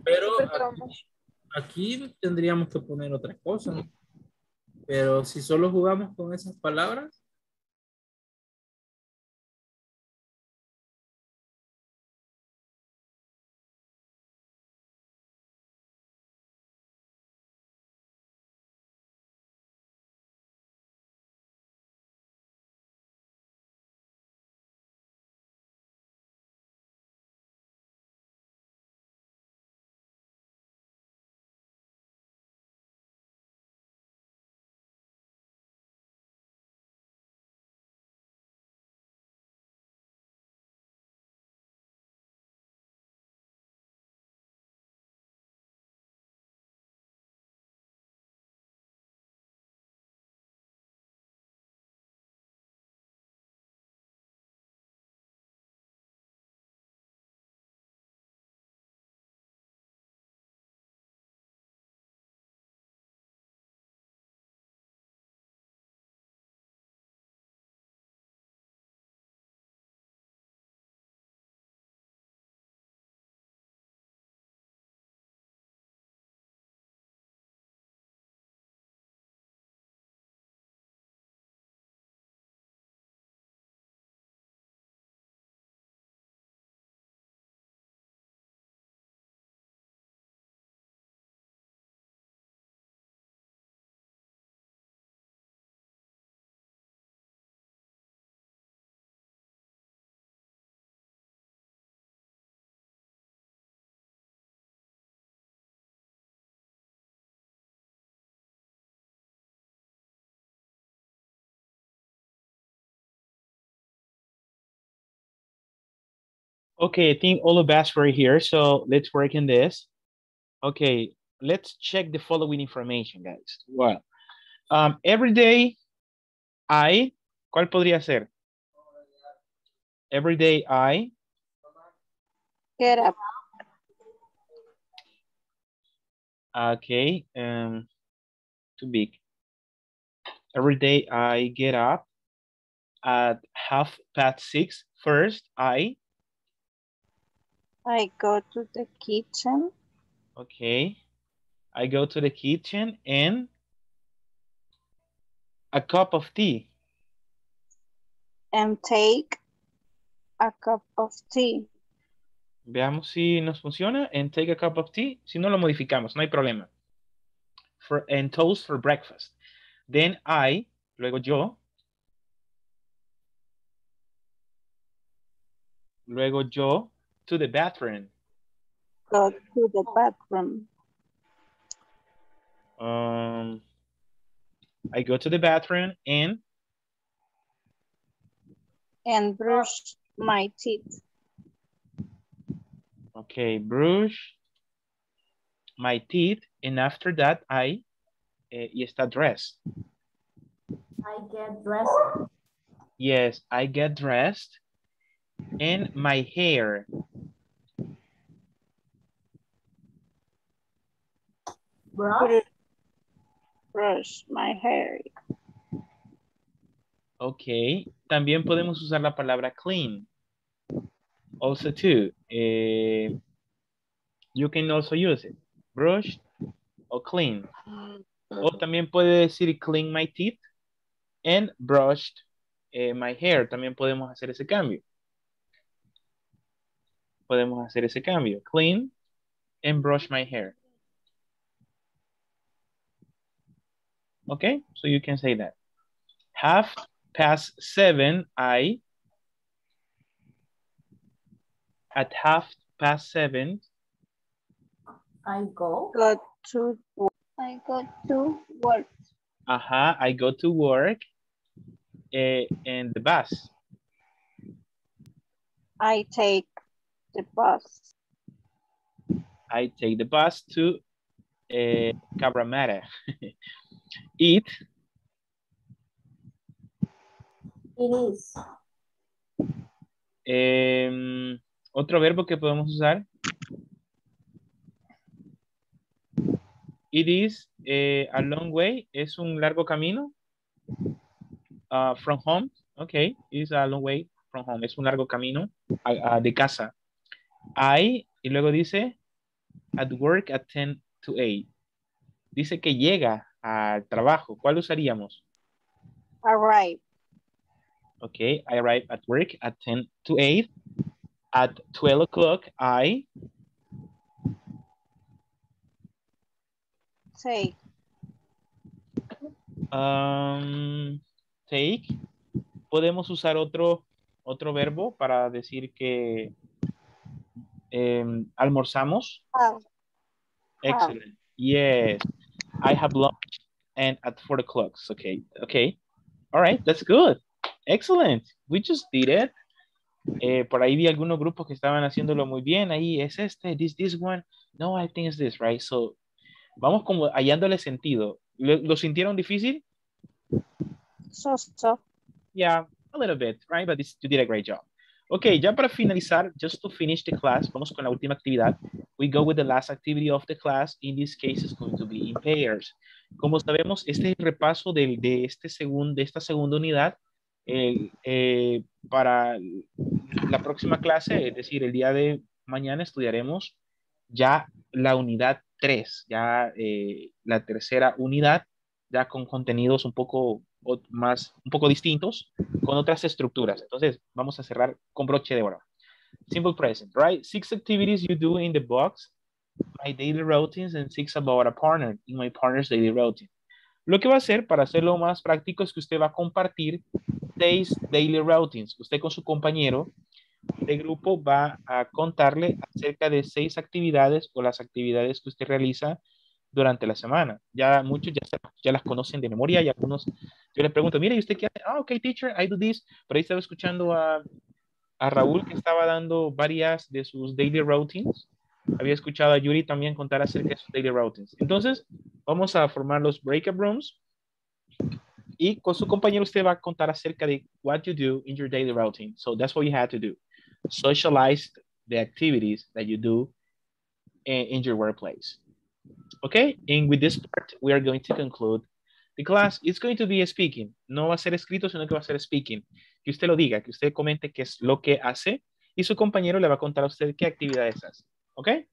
Pero aquí, aquí tendríamos que poner otra cosa. Pero si solo jugamos con esas palabras, Okay, I think all of us were here, so let's work on this. Okay, let's check the following information, guys. Well, um, every day I, ¿cuál podría ser? Every day I, Get up. okay, um, too big. Every day I get up at half past six. First, I, I go to the kitchen okay, I go to the kitchen and a cup of tea. and take a cup of tea. Veamos si nos funciona. And take a cup of tea. Si no lo modificamos, no hay problema. For, and toast for breakfast. Then I, luego yo. Luego yo to the bathroom. Go to the bathroom. Um, I go to the bathroom and and brush my teeth. okay, brush my teeth. And after that, I y está dressed. I get dressed. Yes, I get dressed and my hair. Brush. Brush my hair. Ok, también podemos usar la palabra clean. Also too, eh, you can also use it. Brush o clean. O también puede decir clean my teeth and brushed eh, my hair. También podemos hacer ese cambio. Podemos hacer ese cambio. Clean and brush my hair. Okay, so you can say that. half past seven, I, at half past seven, I go. Go to I go to work. uh-huh, I go to work eh, in the bus. I take the bus. I take the bus to uh, Cabramatta. Eat, It is. em, otro verbo que podemos usar. It is eh, a long way, es un largo camino. Uh, from home, ok, it is a long way from home, es un largo camino a- a- de casa. I, y luego dice, at work at 10 to 8. Dice que llega al trabajo. ¿Cuál usaríamos? Arrive. Ok, I arrive at work at 10 to 8. At 12 o'clock, I, Take. um, take. Podemos usar otro, otro verbo para decir que em, almorzamos. Have. Excellent. Yes. I have lunch and at four o'clock. Okay. Okay. All right. That's good. Excellent. We just did it. Eh, por ahí vi algunos grupos que estaban haciéndolo muy bien. Ahí es este, this, this one. No, I think it's this, right? So, vamos como hallándole sentido. ¿Lo, lo sintieron difícil? So, so. Yeah, a little bit, right? But this, you did a great job. Ok, ya para finalizar, just to finish the class, vamos con la última actividad. We go with the last activity of the class. In this case, it's going to be in pairs. Como sabemos, este es el repaso del- de, este segun- de esta segunda unidad eh, para la próxima clase, es decir, el día de mañana estudiaremos ya la unidad 3, ya eh, la tercera unidad, ya con contenidos un poco o- más, un poco distintos, con otras estructuras. Entonces, vamos a cerrar con broche de oro. Simple present, right? Six activities you do in the box, my daily routines, and six about a partner, in my partner's daily routine. Lo que va a hacer, para hacerlo más práctico, es que usted va a compartir seis daily routines. Usted con su compañero de grupo va a contarle acerca de seis actividades o las actividades que usted realiza durante la semana. Ya muchos ya, las conocen de memoria y algunos, yo les pregunto, mire, ¿y usted qué hace? Ah, ok, teacher, I do this. Pero ahí estaba escuchando a, a Raúl que estaba dando varias de sus daily routines. Había escuchado a Yuri también contar acerca de sus daily routines. Entonces, vamos a formar los breakout rooms y con su compañero usted va a contar acerca de what you do in your daily routine. So that's what you had to do. Socialize the activities that you do in, in your workplace. Okay, and with this part, we are going to conclude the class. It's going to be speaking. No va a ser escrito, sino que va a ser speaking. Que usted lo diga, que usted comente qué es lo que hace y su compañero le va a contar a usted qué actividades hace. Okay?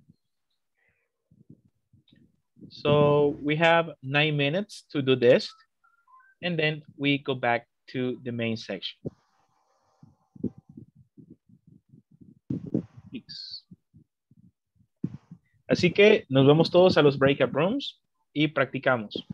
So we have nine minutes to do this, and then we go back to the main section. Así que nos vemos todos a los breakout rooms y practicamos.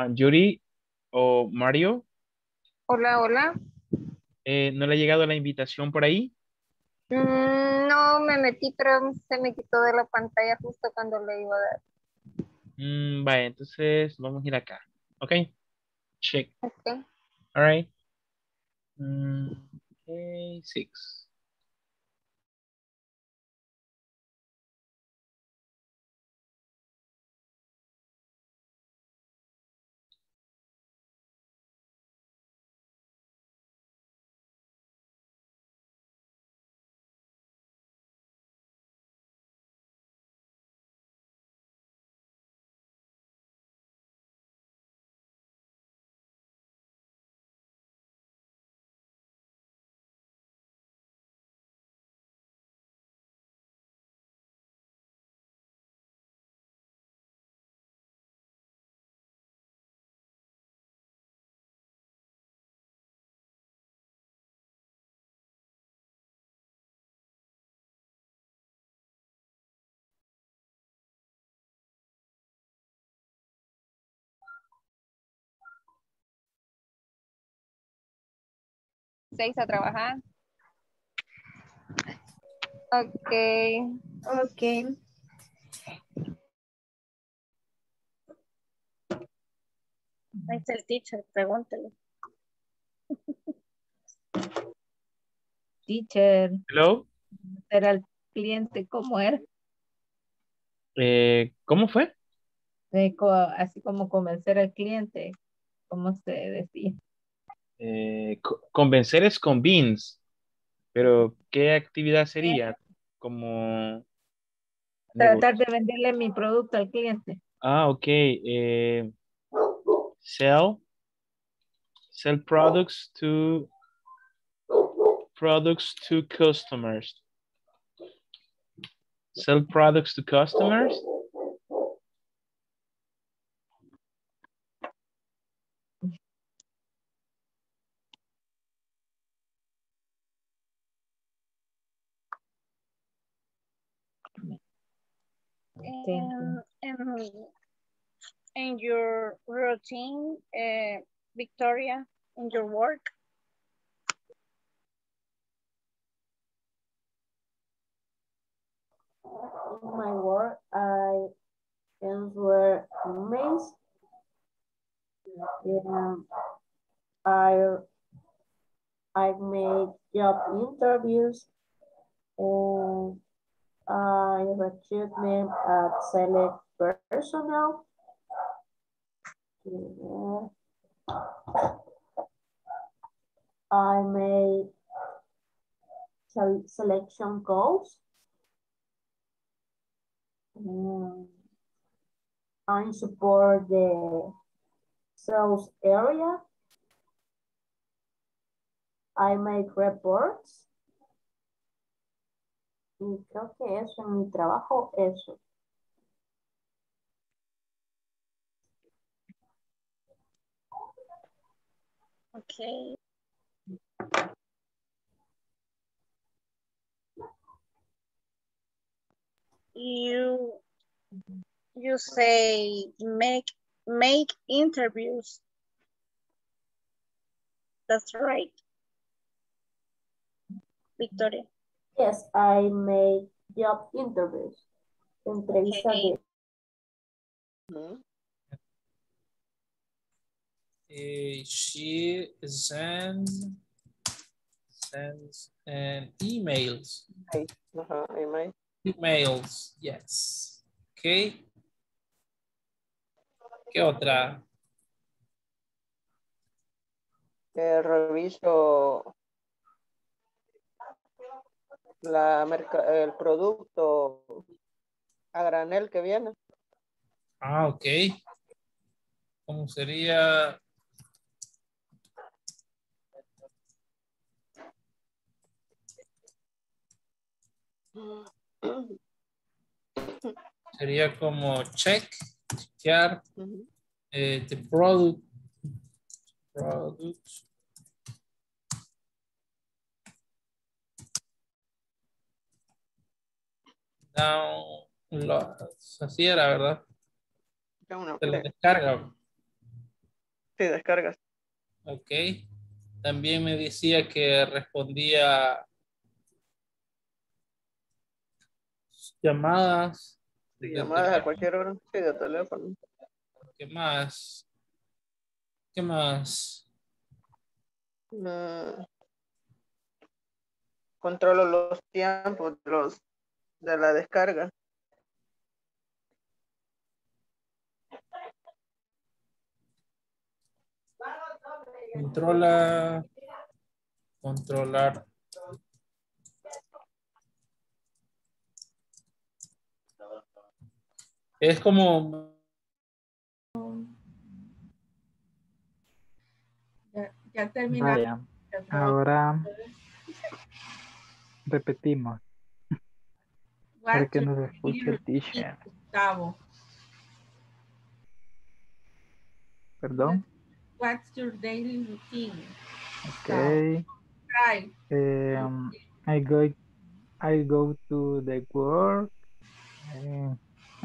Ah, Yuri o Mario, Hola, hola. eh, ¿no le ha llegado la invitación por ahí? Mm, no me metí, pero se me quitó de la pantalla justo cuando le iba a dar. Mm, vaya, entonces vamos a ir acá. Ok. Check. Ok. All right. Mm, okay, six. Seis a trabajar. Ok. Ok. Ahí está el teacher, pregúntele. Teacher, Hello. era el cliente, ¿cómo era? Eh, ¿Cómo fue? Eh, así como convencer al cliente, ¿cómo se decía? Eh, co- convencer es convince, pero ¿qué actividad sería? Como... Tratar de venderle mi producto al cliente. Ah, ok. eh, sell. Sell products to products to customers. Sell products to customers. Um, in your routine, uh, Victoria, in your work, In my work, I answer emails. Um, I I make job interviews. And I recruitment at select personnel. I sel- selection calls. Mm, I support the sales area. I make reports. Y creo que eso en mi trabajo, eso. okay. You you say make make interviews. That's right. Victoria. Yes, I make job interviews. Entrevista de Eh, she sends sends and emails. Ajá, email. Emails, yes. Okay. ¿Qué otra? Eh, reviso la el producto a granel que viene. Ah, ok. ¿Cómo sería? Sería como check, chequear eh, the product. Product. Down, lo- así era, ¿verdad? Ya Se lo descarga. sí, descargas. Ok. También me decía que respondía llamadas. Sí, llamadas a cualquier hora. Sí, de teléfono. ¿Qué más? ¿Qué más? Mm, Controlo los tiempos los de la descarga. Controla. Controlar. Es como Ya, ya terminamos. Vaya, ahora repetimos. Para What's que your nos escuche el daily teacher. routine, Gustavo? Perdón. What's your daily routine? Okay. Right. Um, I go I go to the work. eh,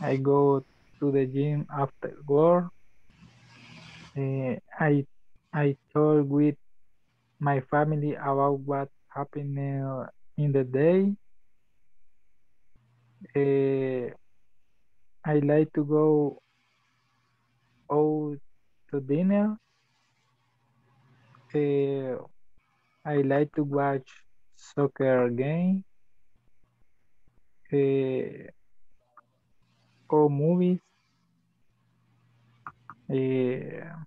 I go to the gym after work. eh, I I talk with my family about what happened uh, in the day. Uh, I like to go out to dinner. Uh, I like to watch soccer game uh, or movies. Uh,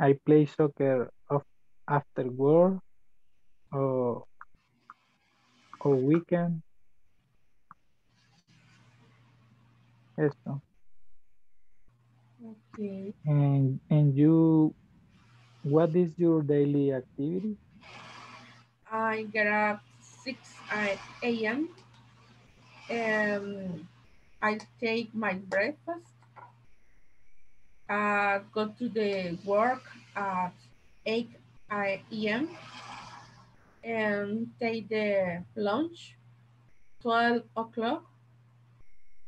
I play soccer of, after work or, or weekend. Eso. Okay. And and you, what is your daily activity? I get up 6 a.m. and I take my breakfast. Uh, go to the work at 8 a.m. and take the lunch 12 o'clock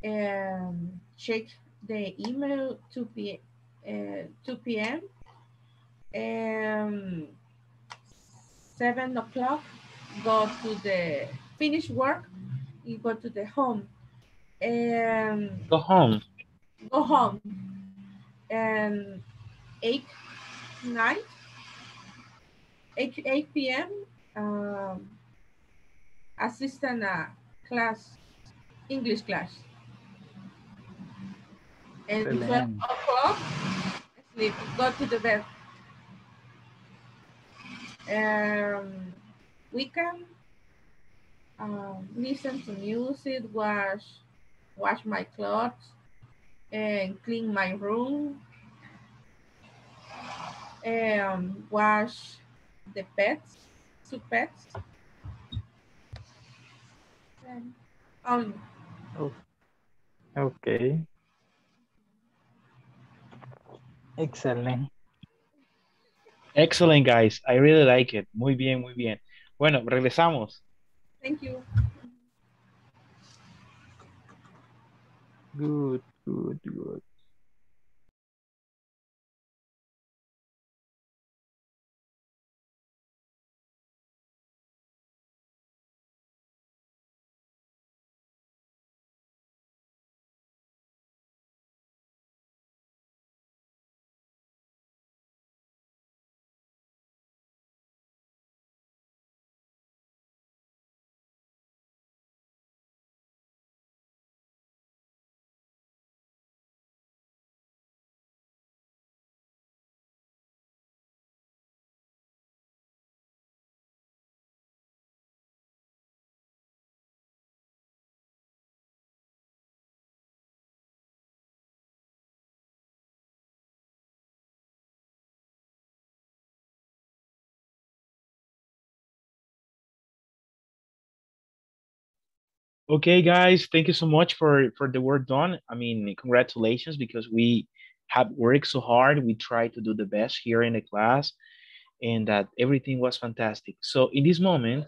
and check the email 2 p. Uh, 2 p.m. and um, 7 o'clock go to the finish work you go to the home and Go home. go home and 8 night 8, 8 p.m um, assistant a class english class and 12 Excelente. o'clock sleep go to the bed um, weekend um, listen to music wash wash my clothes and clean my room and wash the pets two pets and um, Oh, okay. Excellent. Excellent, guys. I really like it. Muy bien, muy bien. Bueno, regresamos. thank you Good, good, good. Okay, guys, thank you so much for for the work done. I mean, congratulations because we have worked so hard. We tried to do the best here in the class, and that everything was fantastic. So in this moment,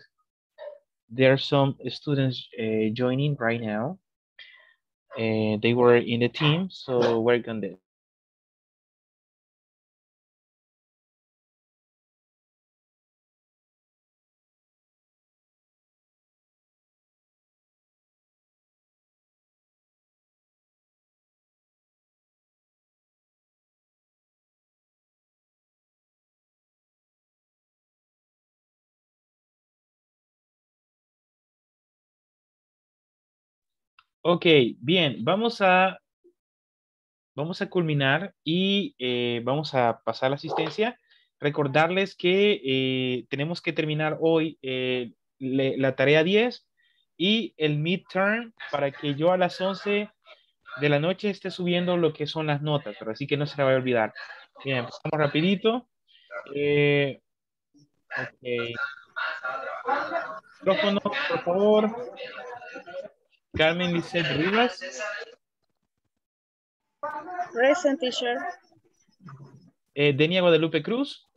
there are some students uh, joining right now, and they were in the team. So we're gonna Ok, bien, vamos a, vamos a culminar y eh, vamos a pasar la asistencia. Recordarles que eh, tenemos que terminar hoy eh, le- la tarea 10 y el midterm para que yo a las 11 de la noche esté subiendo lo que son las notas, pero así que no se le vaya a olvidar. Bien, empezamos rapidito. Eh, ok. Micrófono, por favor. Carmen Lisset Rivas. Present teacher. Eh, Denia Guadalupe Cruz.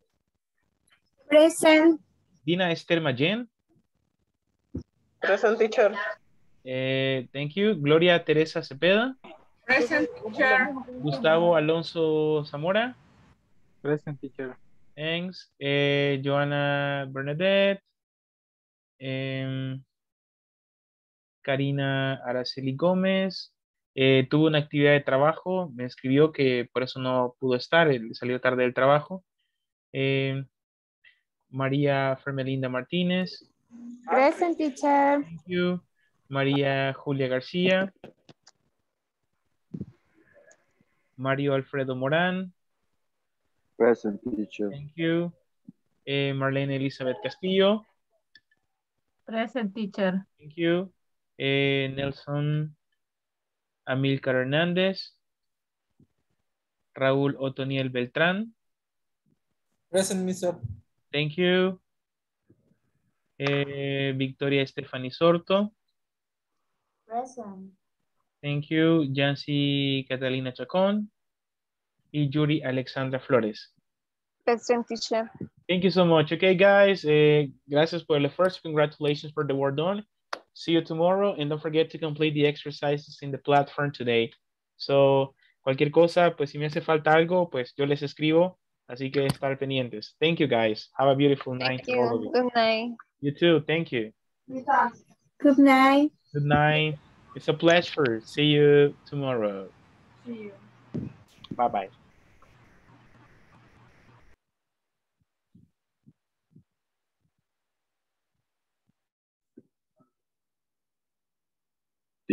Present. Dina Esther Mayen. Present teacher. Eh, thank you. Gloria Teresa Cepeda. present teacher Gustavo Alonso Zamora. Present teacher. Thanks. Eh, Joana Bernadette. Em, Karina Araceli Gómez. Eh, tuvo una actividad de trabajo. Me escribió que por eso no pudo estar. Él salió tarde del trabajo. Em, María Fermelinda Martínez. Present teacher. Thank you. María Julia García. Mario Alfredo Morán. Present teacher. Thank you. Eh, Marlene Elizabeth Castillo. Present teacher. Thank you. Eh, Nelson Amilcar Hernández. Raúl Otoniel Beltrán. Present, Mr. Thank you. Eh, Victoria Stephanie Sorto. Present. Thank you. Yancy Catalina Chacón. Y Yuri Alexandra Flores. Present teacher. Thank you so much. Okay, guys. Eh, gracias por el esfuerzo. Congratulations for the work done. See you tomorrow. And don't forget to complete the exercises in the platform today. So, cualquier cosa, pues si me hace falta algo, pues yo les escribo. Así que estar pendientes. Thank you, guys. Have a beautiful night. Thank to all of you. you. Good night. You too. Thank you. Good night. Good night. It's a pleasure. See you tomorrow. See you. Bye-bye.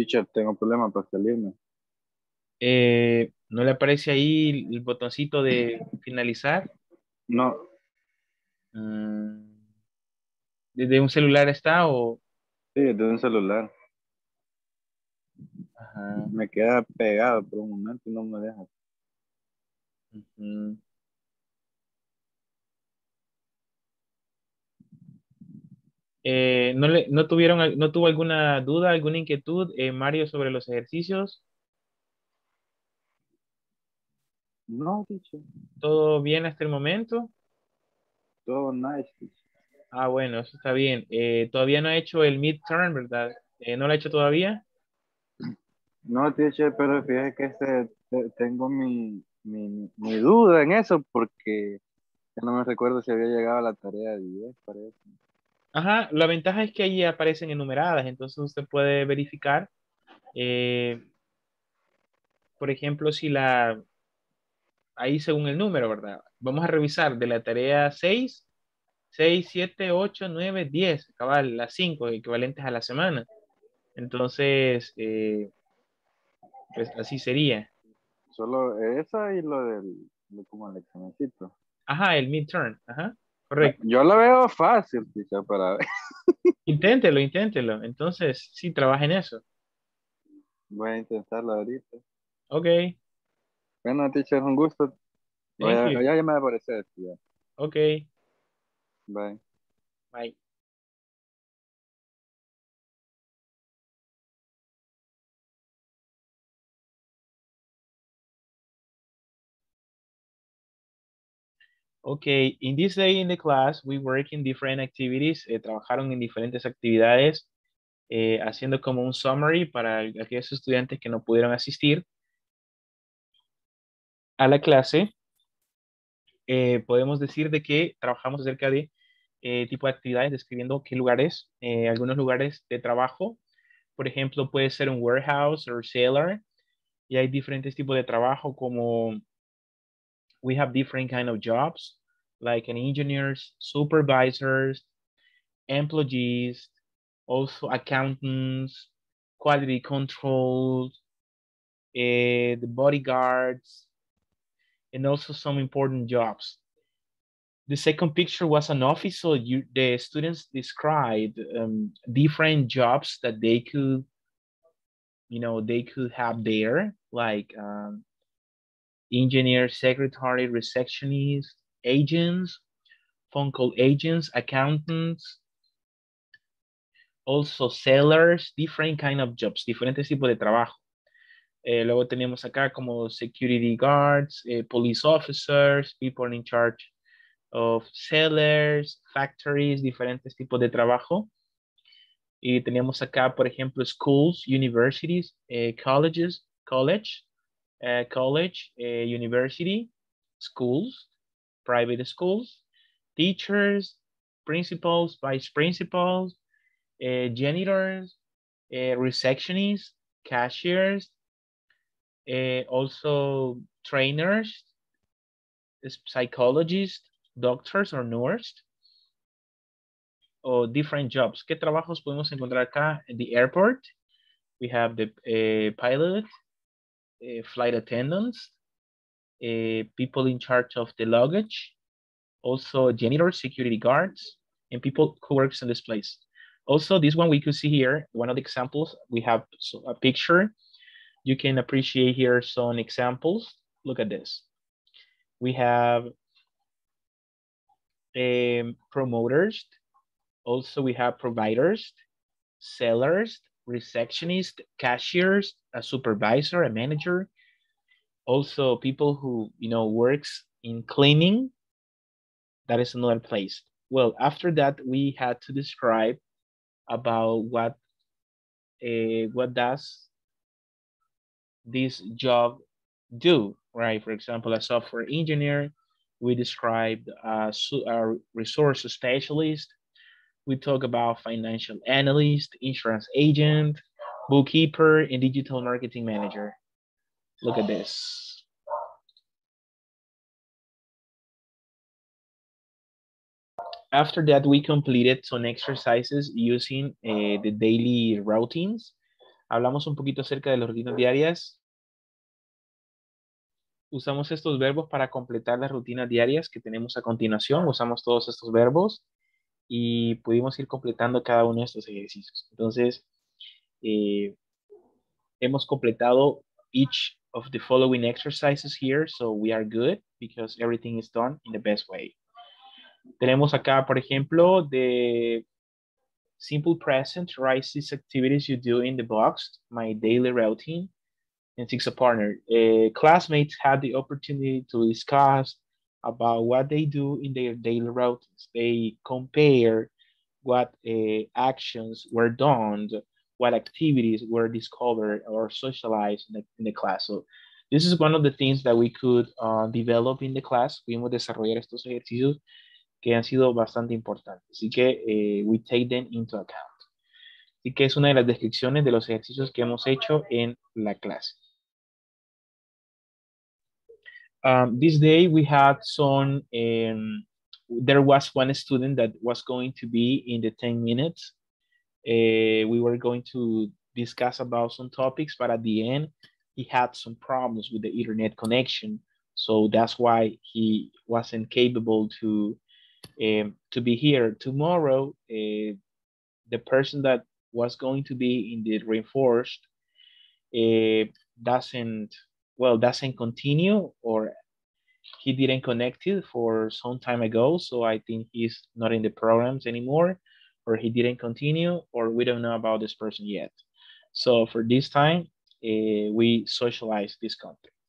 Teacher, tengo problema para salirme. Eh, ¿No le aparece ahí el botoncito de finalizar? No, Mm, ¿Desde un celular está o...? sí, de un celular. Ajá. Me queda pegado por un momento y no me deja. ujú. Eh, ¿no, le, no, tuvieron, ¿No tuvo alguna duda, alguna inquietud, eh, Mario, sobre los ejercicios? No, teacher. ¿Todo bien hasta el momento? Todo nice, teacher. Ah, bueno, eso está bien. Eh, todavía no ha hecho el midterm, ¿verdad? ¿no lo ha hecho todavía? No, teacher, pero fíjese que este, te- tengo mi, mi, mi duda en eso porque ya no me recuerdo si había llegado a la tarea 10, parece. Ajá, la ventaja es que ahí aparecen enumeradas, entonces usted puede verificar, eh, por ejemplo, si la, ahí según el número, ¿verdad? Vamos a revisar de la tarea 6, 6, 7, 8, 9, 10, cabal, las 5 equivalentes a la semana. Entonces, eh, pues así sería. Solo esa y lo del, como el examencito. Ajá, el midterm, ajá, correcto. Yo lo veo fácil, teacher, para ver. Inténtelo, inténtelo. Entonces, sí, trabaja en eso. Voy a intentarlo ahorita. Ok, Bueno, teacher, un gusto. Voy a- ya, ya me va a aparecer, ya. ok, Bye. bye. Okay, in this day in the class, we work in different activities. eh, trabajaron en diferentes actividades, eh, haciendo como un summary para aquellos estudiantes que no pudieron asistir a la clase. Eh, podemos decir de que trabajamos acerca de eh, tipo de actividades, describiendo qué lugares, eh, algunos lugares de trabajo. Por ejemplo, puede ser un warehouse o sailor. Y hay diferentes tipos de trabajo como we have different kind of jobs like an engineers, supervisors, employees, also accountants, quality control, eh, the bodyguards, and also some important jobs. The second picture was an office, so you, the students described um, different jobs that they could, you know, they could have there, like um, engineer, secretary, receptionist, agents, phone call agents, accountants, also sellers, different kind of jobs, diferentes tipos de trabajo. Eh, luego tenemos acá como security guards, eh, police officers, people in charge of sellers, factories, diferentes tipos de trabajo. Y tenemos acá, por ejemplo, schools, universities, eh, colleges, college, eh, college, eh, university, schools, private schools, teachers, principals, vice principals, uh, janitors, uh, receptionists, cashiers, uh, also trainers, psychologists, doctors or nurses, or different jobs. ¿Qué trabajos podemos encontrar acá? The airport, we have the uh, pilot, uh, flight attendants, uh, people in charge of the luggage, also janitors, security guards, and people who works in this place. Also, this one we could see here, one of the examples, we have a picture. You can appreciate here some examples. Look at this. We have um, promoters. Also, we have providers, sellers, receptionists, cashiers, a supervisor, a manager. Also, people who, you know, works in cleaning. That is another place. Well, after that, we had to describe about what uh, what does this job do, right? For example, a software engineer, we described a, a resource specialist, we talk about financial analyst, insurance agent, bookkeeper, and digital marketing manager. Look at this. After that, we completed some exercises using uh, the daily routines. Hablamos un poquito acerca de las rutinas diarias. Usamos estos verbos para completar las rutinas diarias que tenemos a continuación. Usamos todos estos verbos y pudimos ir completando cada uno de estos ejercicios. Entonces, eh, hemos completado each of the following exercises here, so we are good because everything is done in the best way. Tenemos acá, por ejemplo, the simple present, write six activities you do in the box, my daily routine, and six a partner. Uh, classmates had the opportunity to discuss about what they do in their daily routines. They compare what uh, actions were done, what activities were discovered or socialized in the, in the class. So this is one of the things that we could uh, develop in the class. Pudimos desarrollar estos ejercicios que han sido bastante importantes. Así que eh, we take them into account. Así que es una de las descripciones de los ejercicios que hemos hecho en la clase. Um, this day we had some, um, there was one student that was going to be in the 10 minutes. Uh, we were going to discuss about some topics, but at the end, he had some problems with the internet connection. So that's why he wasn't capable to um, to be here tomorrow. Uh, the person that was going to be in the reinforced uh, doesn't well doesn't continue or he didn't connect it for some time ago. So I think he's not in the programs anymore or he didn't continue or we don't know about this person yet. So for this time, uh, we socialize this content.